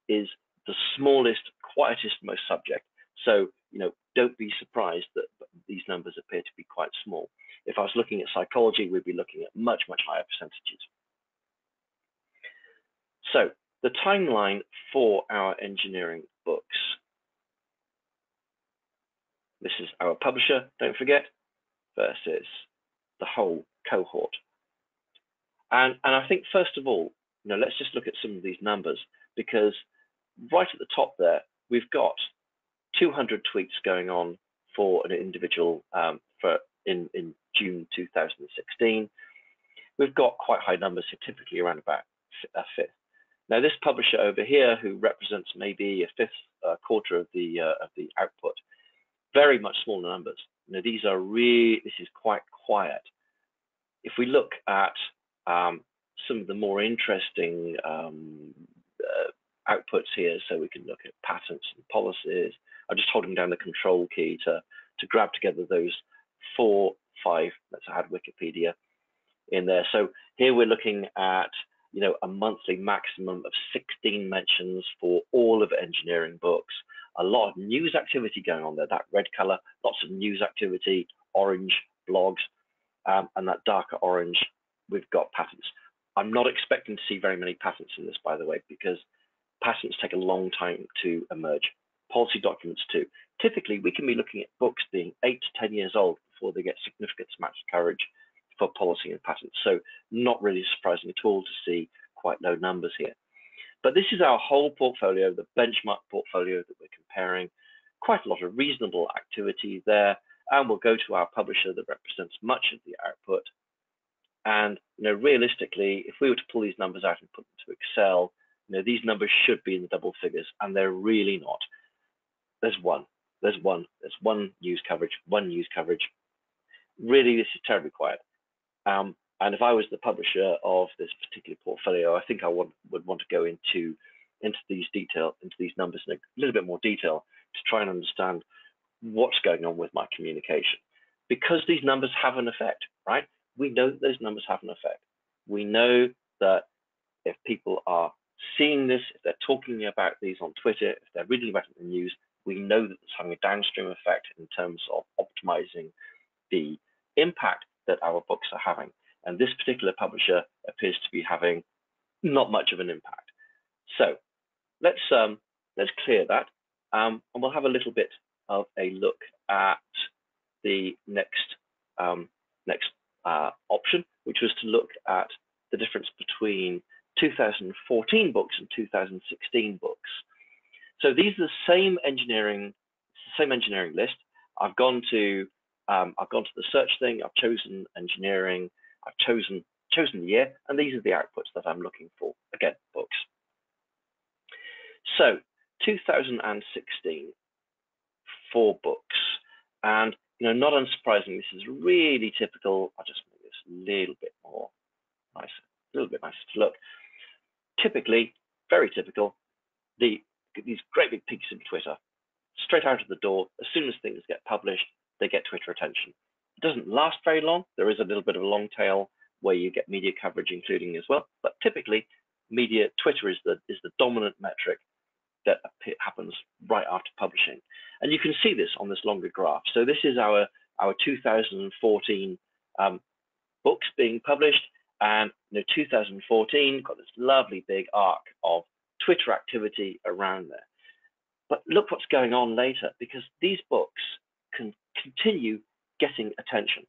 is the smallest, quietest, most subject. So you know, don't be surprised that these numbers appear to be quite small. If I was looking at psychology, we'd be looking at much, much higher percentages. So the timeline for our engineering books. This is our publisher, don't forget, versus the whole cohort. And, and I think, first of all, you know, let's just look at some of these numbers because right at the top there, we've got 200 tweets going on for an individual um, for in, in June 2016. We've got quite high numbers, so typically around about a fifth. Now, this publisher over here, who represents maybe a fifth uh, quarter of the uh, of the output, very much smaller numbers. Now, these are really this is quite quiet. If we look at um, some of the more interesting um, uh, outputs here, so we can look at patents and policies, I'm just holding down the control key to, to grab together those four, five, let's add Wikipedia in there. So here we're looking at, you know, a monthly maximum of 16 mentions for all of engineering books. A lot of news activity going on there, that red color, lots of news activity, orange blogs, um, and that darker orange, we've got patents. I'm not expecting to see very many patents in this, by the way, because patents take a long time to emerge policy documents too. Typically, we can be looking at books being eight to 10 years old before they get significant amounts of coverage for policy and patents. So not really surprising at all to see quite low numbers here. But this is our whole portfolio, the benchmark portfolio that we're comparing. Quite a lot of reasonable activity there. And we'll go to our publisher that represents much of the output. And you know, realistically, if we were to pull these numbers out and put them to Excel, you know, these numbers should be in the double figures, and they're really not there's one. There's one. There's one news coverage. One news coverage. Really, this is terribly quiet. Um, and if I was the publisher of this particular portfolio, I think I would, would want to go into into these detail, into these numbers in a little bit more detail to try and understand what's going on with my communication. Because these numbers have an effect, right? We know that those numbers have an effect. We know that if people are seeing this, if they're talking about these on Twitter, if they're reading about it in the news, we know that it's having a downstream effect in terms of optimizing the impact that our books are having. And this particular publisher appears to be having not much of an impact. So let's um, let's clear that, um, and we'll have a little bit of a look at the next um, next uh, option, which was to look at the difference between 2014 books and 2016 books. So these are the same engineering, same engineering list. I've gone to um, I've gone to the search thing. I've chosen engineering. I've chosen chosen the year, and these are the outputs that I'm looking for. Again, books. So 2016, four books, and you know, not unsurprisingly, this is really typical. I'll just make this a little bit more nice, a little bit nicer to look. Typically, very typical. The these great big peaks in Twitter, straight out of the door. As soon as things get published, they get Twitter attention. It doesn't last very long. There is a little bit of a long tail where you get media coverage including as well, but typically media, Twitter is the is the dominant metric that happens right after publishing. And you can see this on this longer graph. So this is our, our 2014 um, books being published. And you know, 2014 got this lovely big arc of Twitter activity around there. But look what's going on later, because these books can continue getting attention.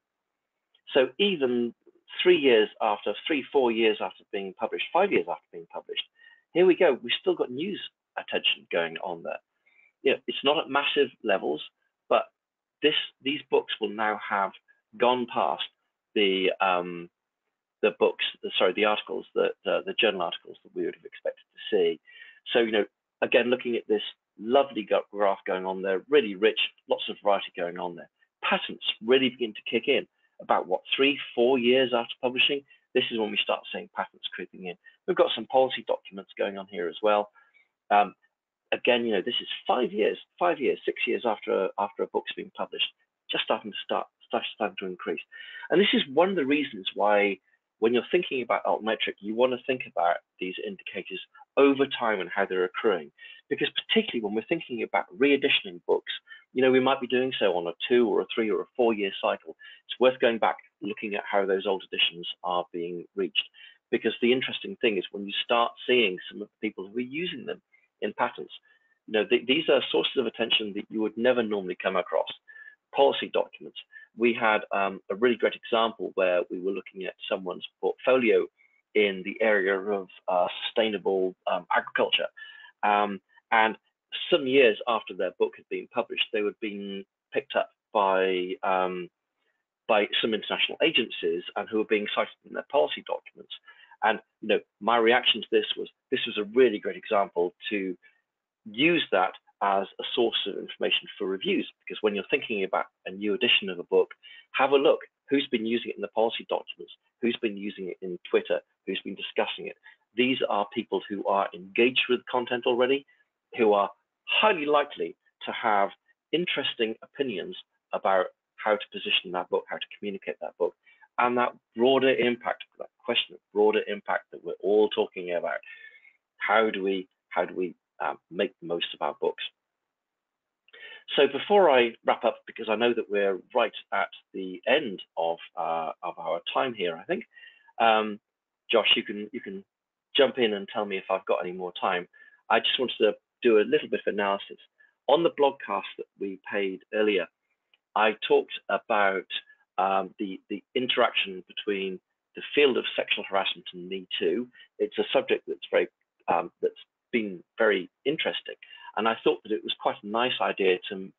So even three years after, three, four years after being published, five years after being published, here we go. We've still got news attention going on there. You know, it's not at massive levels, but this these books will now have gone past the um, the books, sorry, the articles that uh, the journal articles that we would have expected to see. So you know, again, looking at this lovely graph going on there, really rich, lots of variety going on there. Patents really begin to kick in about what three, four years after publishing. This is when we start seeing patents creeping in. We've got some policy documents going on here as well. Um, again, you know, this is five years, five years, six years after after a book's been published, just starting to start starting to increase. And this is one of the reasons why when you're thinking about altmetric, you want to think about these indicators over time and how they're accruing. Because particularly when we're thinking about reeditioning books, you know, we might be doing so on a two or a three or a four year cycle. It's worth going back looking at how those old editions are being reached. Because the interesting thing is when you start seeing some of the people who are using them in patents. You know, th these are sources of attention that you would never normally come across. Policy documents. We had um, a really great example where we were looking at someone's portfolio in the area of uh, sustainable um, agriculture. Um, and some years after their book had been published, they were being picked up by um, by some international agencies and who were being cited in their policy documents. And you know, my reaction to this was this was a really great example to use that as a source of information for reviews. Because when you're thinking about a new edition of a book, have a look who's been using it in the policy documents, who's been using it in Twitter, who's been discussing it. These are people who are engaged with content already, who are highly likely to have interesting opinions about how to position that book, how to communicate that book, and that broader impact, that question of broader impact that we're all talking about. How do we how do we um, make the most of our books? So before I wrap up, because I know that we're right at the end of uh, of our time here, I think, um, Josh, you can you can jump in and tell me if I've got any more time. I just wanted to do a little bit of analysis on the blogcast that we paid earlier. I talked about um, the, the interaction between the field of sexual harassment and Me Too. It's a subject that's very um, that's been very interesting, and I thought that it was quite a nice idea to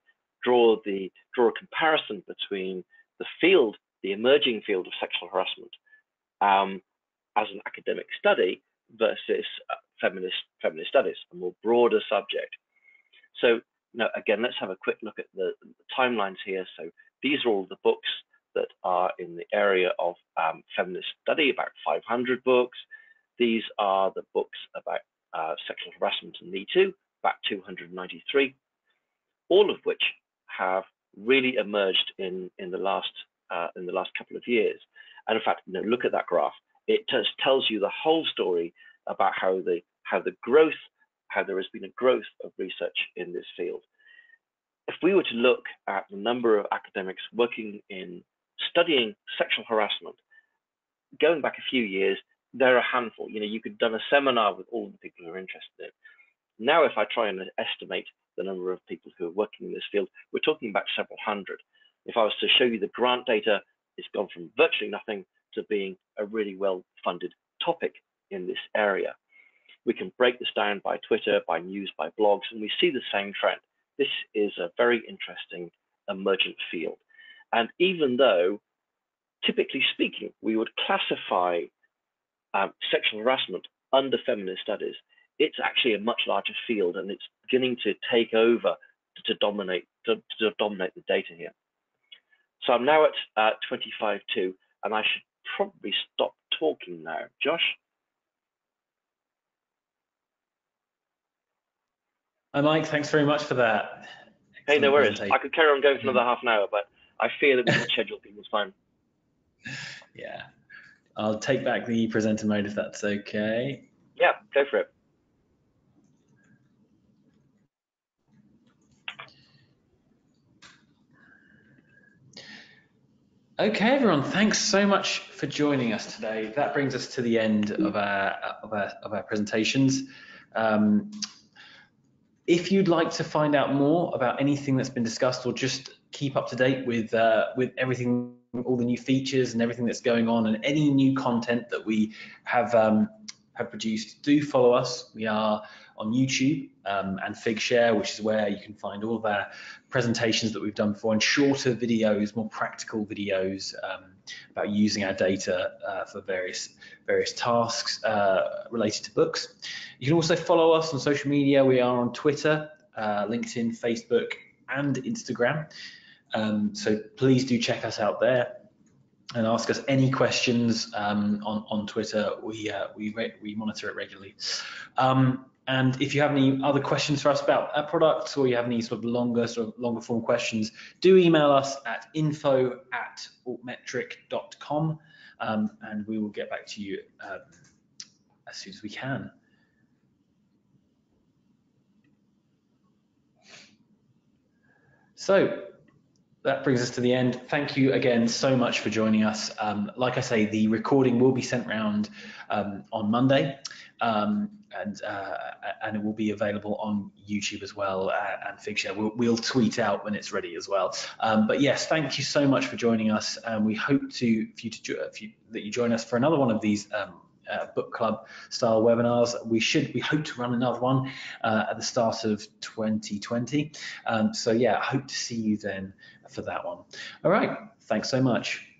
draw the draw a comparison between the field, the emerging field of sexual harassment, um, as an academic study versus uh, feminist feminist studies, a more broader subject. So now again, let's have a quick look at the, the timelines here. So these are all the books that are in the area of um, feminist study, about 500 books. These are the books about uh, sexual harassment and Me Too, about 293, all of which have really emerged in, in, the, last, uh, in the last couple of years. And in fact, you know, look at that graph. It tells you the whole story about how the, how the growth, how there has been a growth of research in this field if we were to look at the number of academics working in studying sexual harassment, going back a few years, there are a handful. You know, you could have done a seminar with all the people who are interested in it. Now, if I try and estimate the number of people who are working in this field, we're talking about several hundred. If I was to show you the grant data, it's gone from virtually nothing to being a really well-funded topic in this area. We can break this down by Twitter, by news, by blogs, and we see the same trend. This is a very interesting emergent field. And even though, typically speaking, we would classify um, sexual harassment under feminist studies, it's actually a much larger field and it's beginning to take over to, to dominate to, to, dominate the data here. So I'm now at uh, 25.2 and I should probably stop talking now. Josh? Hi, Mike. Thanks very much for that. Excellent hey, no worries. I could carry on going for another half an hour, but I fear that we can schedule people's time. Yeah. I'll take back the presenter mode if that's okay. Yeah, go for it. Okay, everyone, thanks so much for joining us today. That brings us to the end of our, of our, of our presentations. Um, if you'd like to find out more about anything that's been discussed or just keep up to date with, uh, with everything, all the new features and everything that's going on and any new content that we have, um, have produced, do follow us. We are on YouTube um, and Figshare, which is where you can find all of our presentations that we've done before and shorter videos, more practical videos um, about using our data uh, for various various tasks uh, related to books. You can also follow us on social media. We are on Twitter, uh, LinkedIn, Facebook, and Instagram. Um, so please do check us out there and ask us any questions um, on on Twitter. We uh, we we monitor it regularly. Um, and if you have any other questions for us about our products or you have any sort of longer sort of longer form questions, do email us at info at altmetric.com um, and we will get back to you um, as soon as we can. So that brings us to the end. Thank you again so much for joining us. Um, like I say, the recording will be sent round um, on Monday, um, and uh, and it will be available on YouTube as well uh, and Figshare. We'll, we'll, tweet out when it's ready as well. Um, but yes, thank you so much for joining us, and we hope to for you to for you, that you join us for another one of these um, uh, book club style webinars. We should, we hope to run another one uh, at the start of 2020. Um, so yeah, I hope to see you then for that one. All right, thanks so much.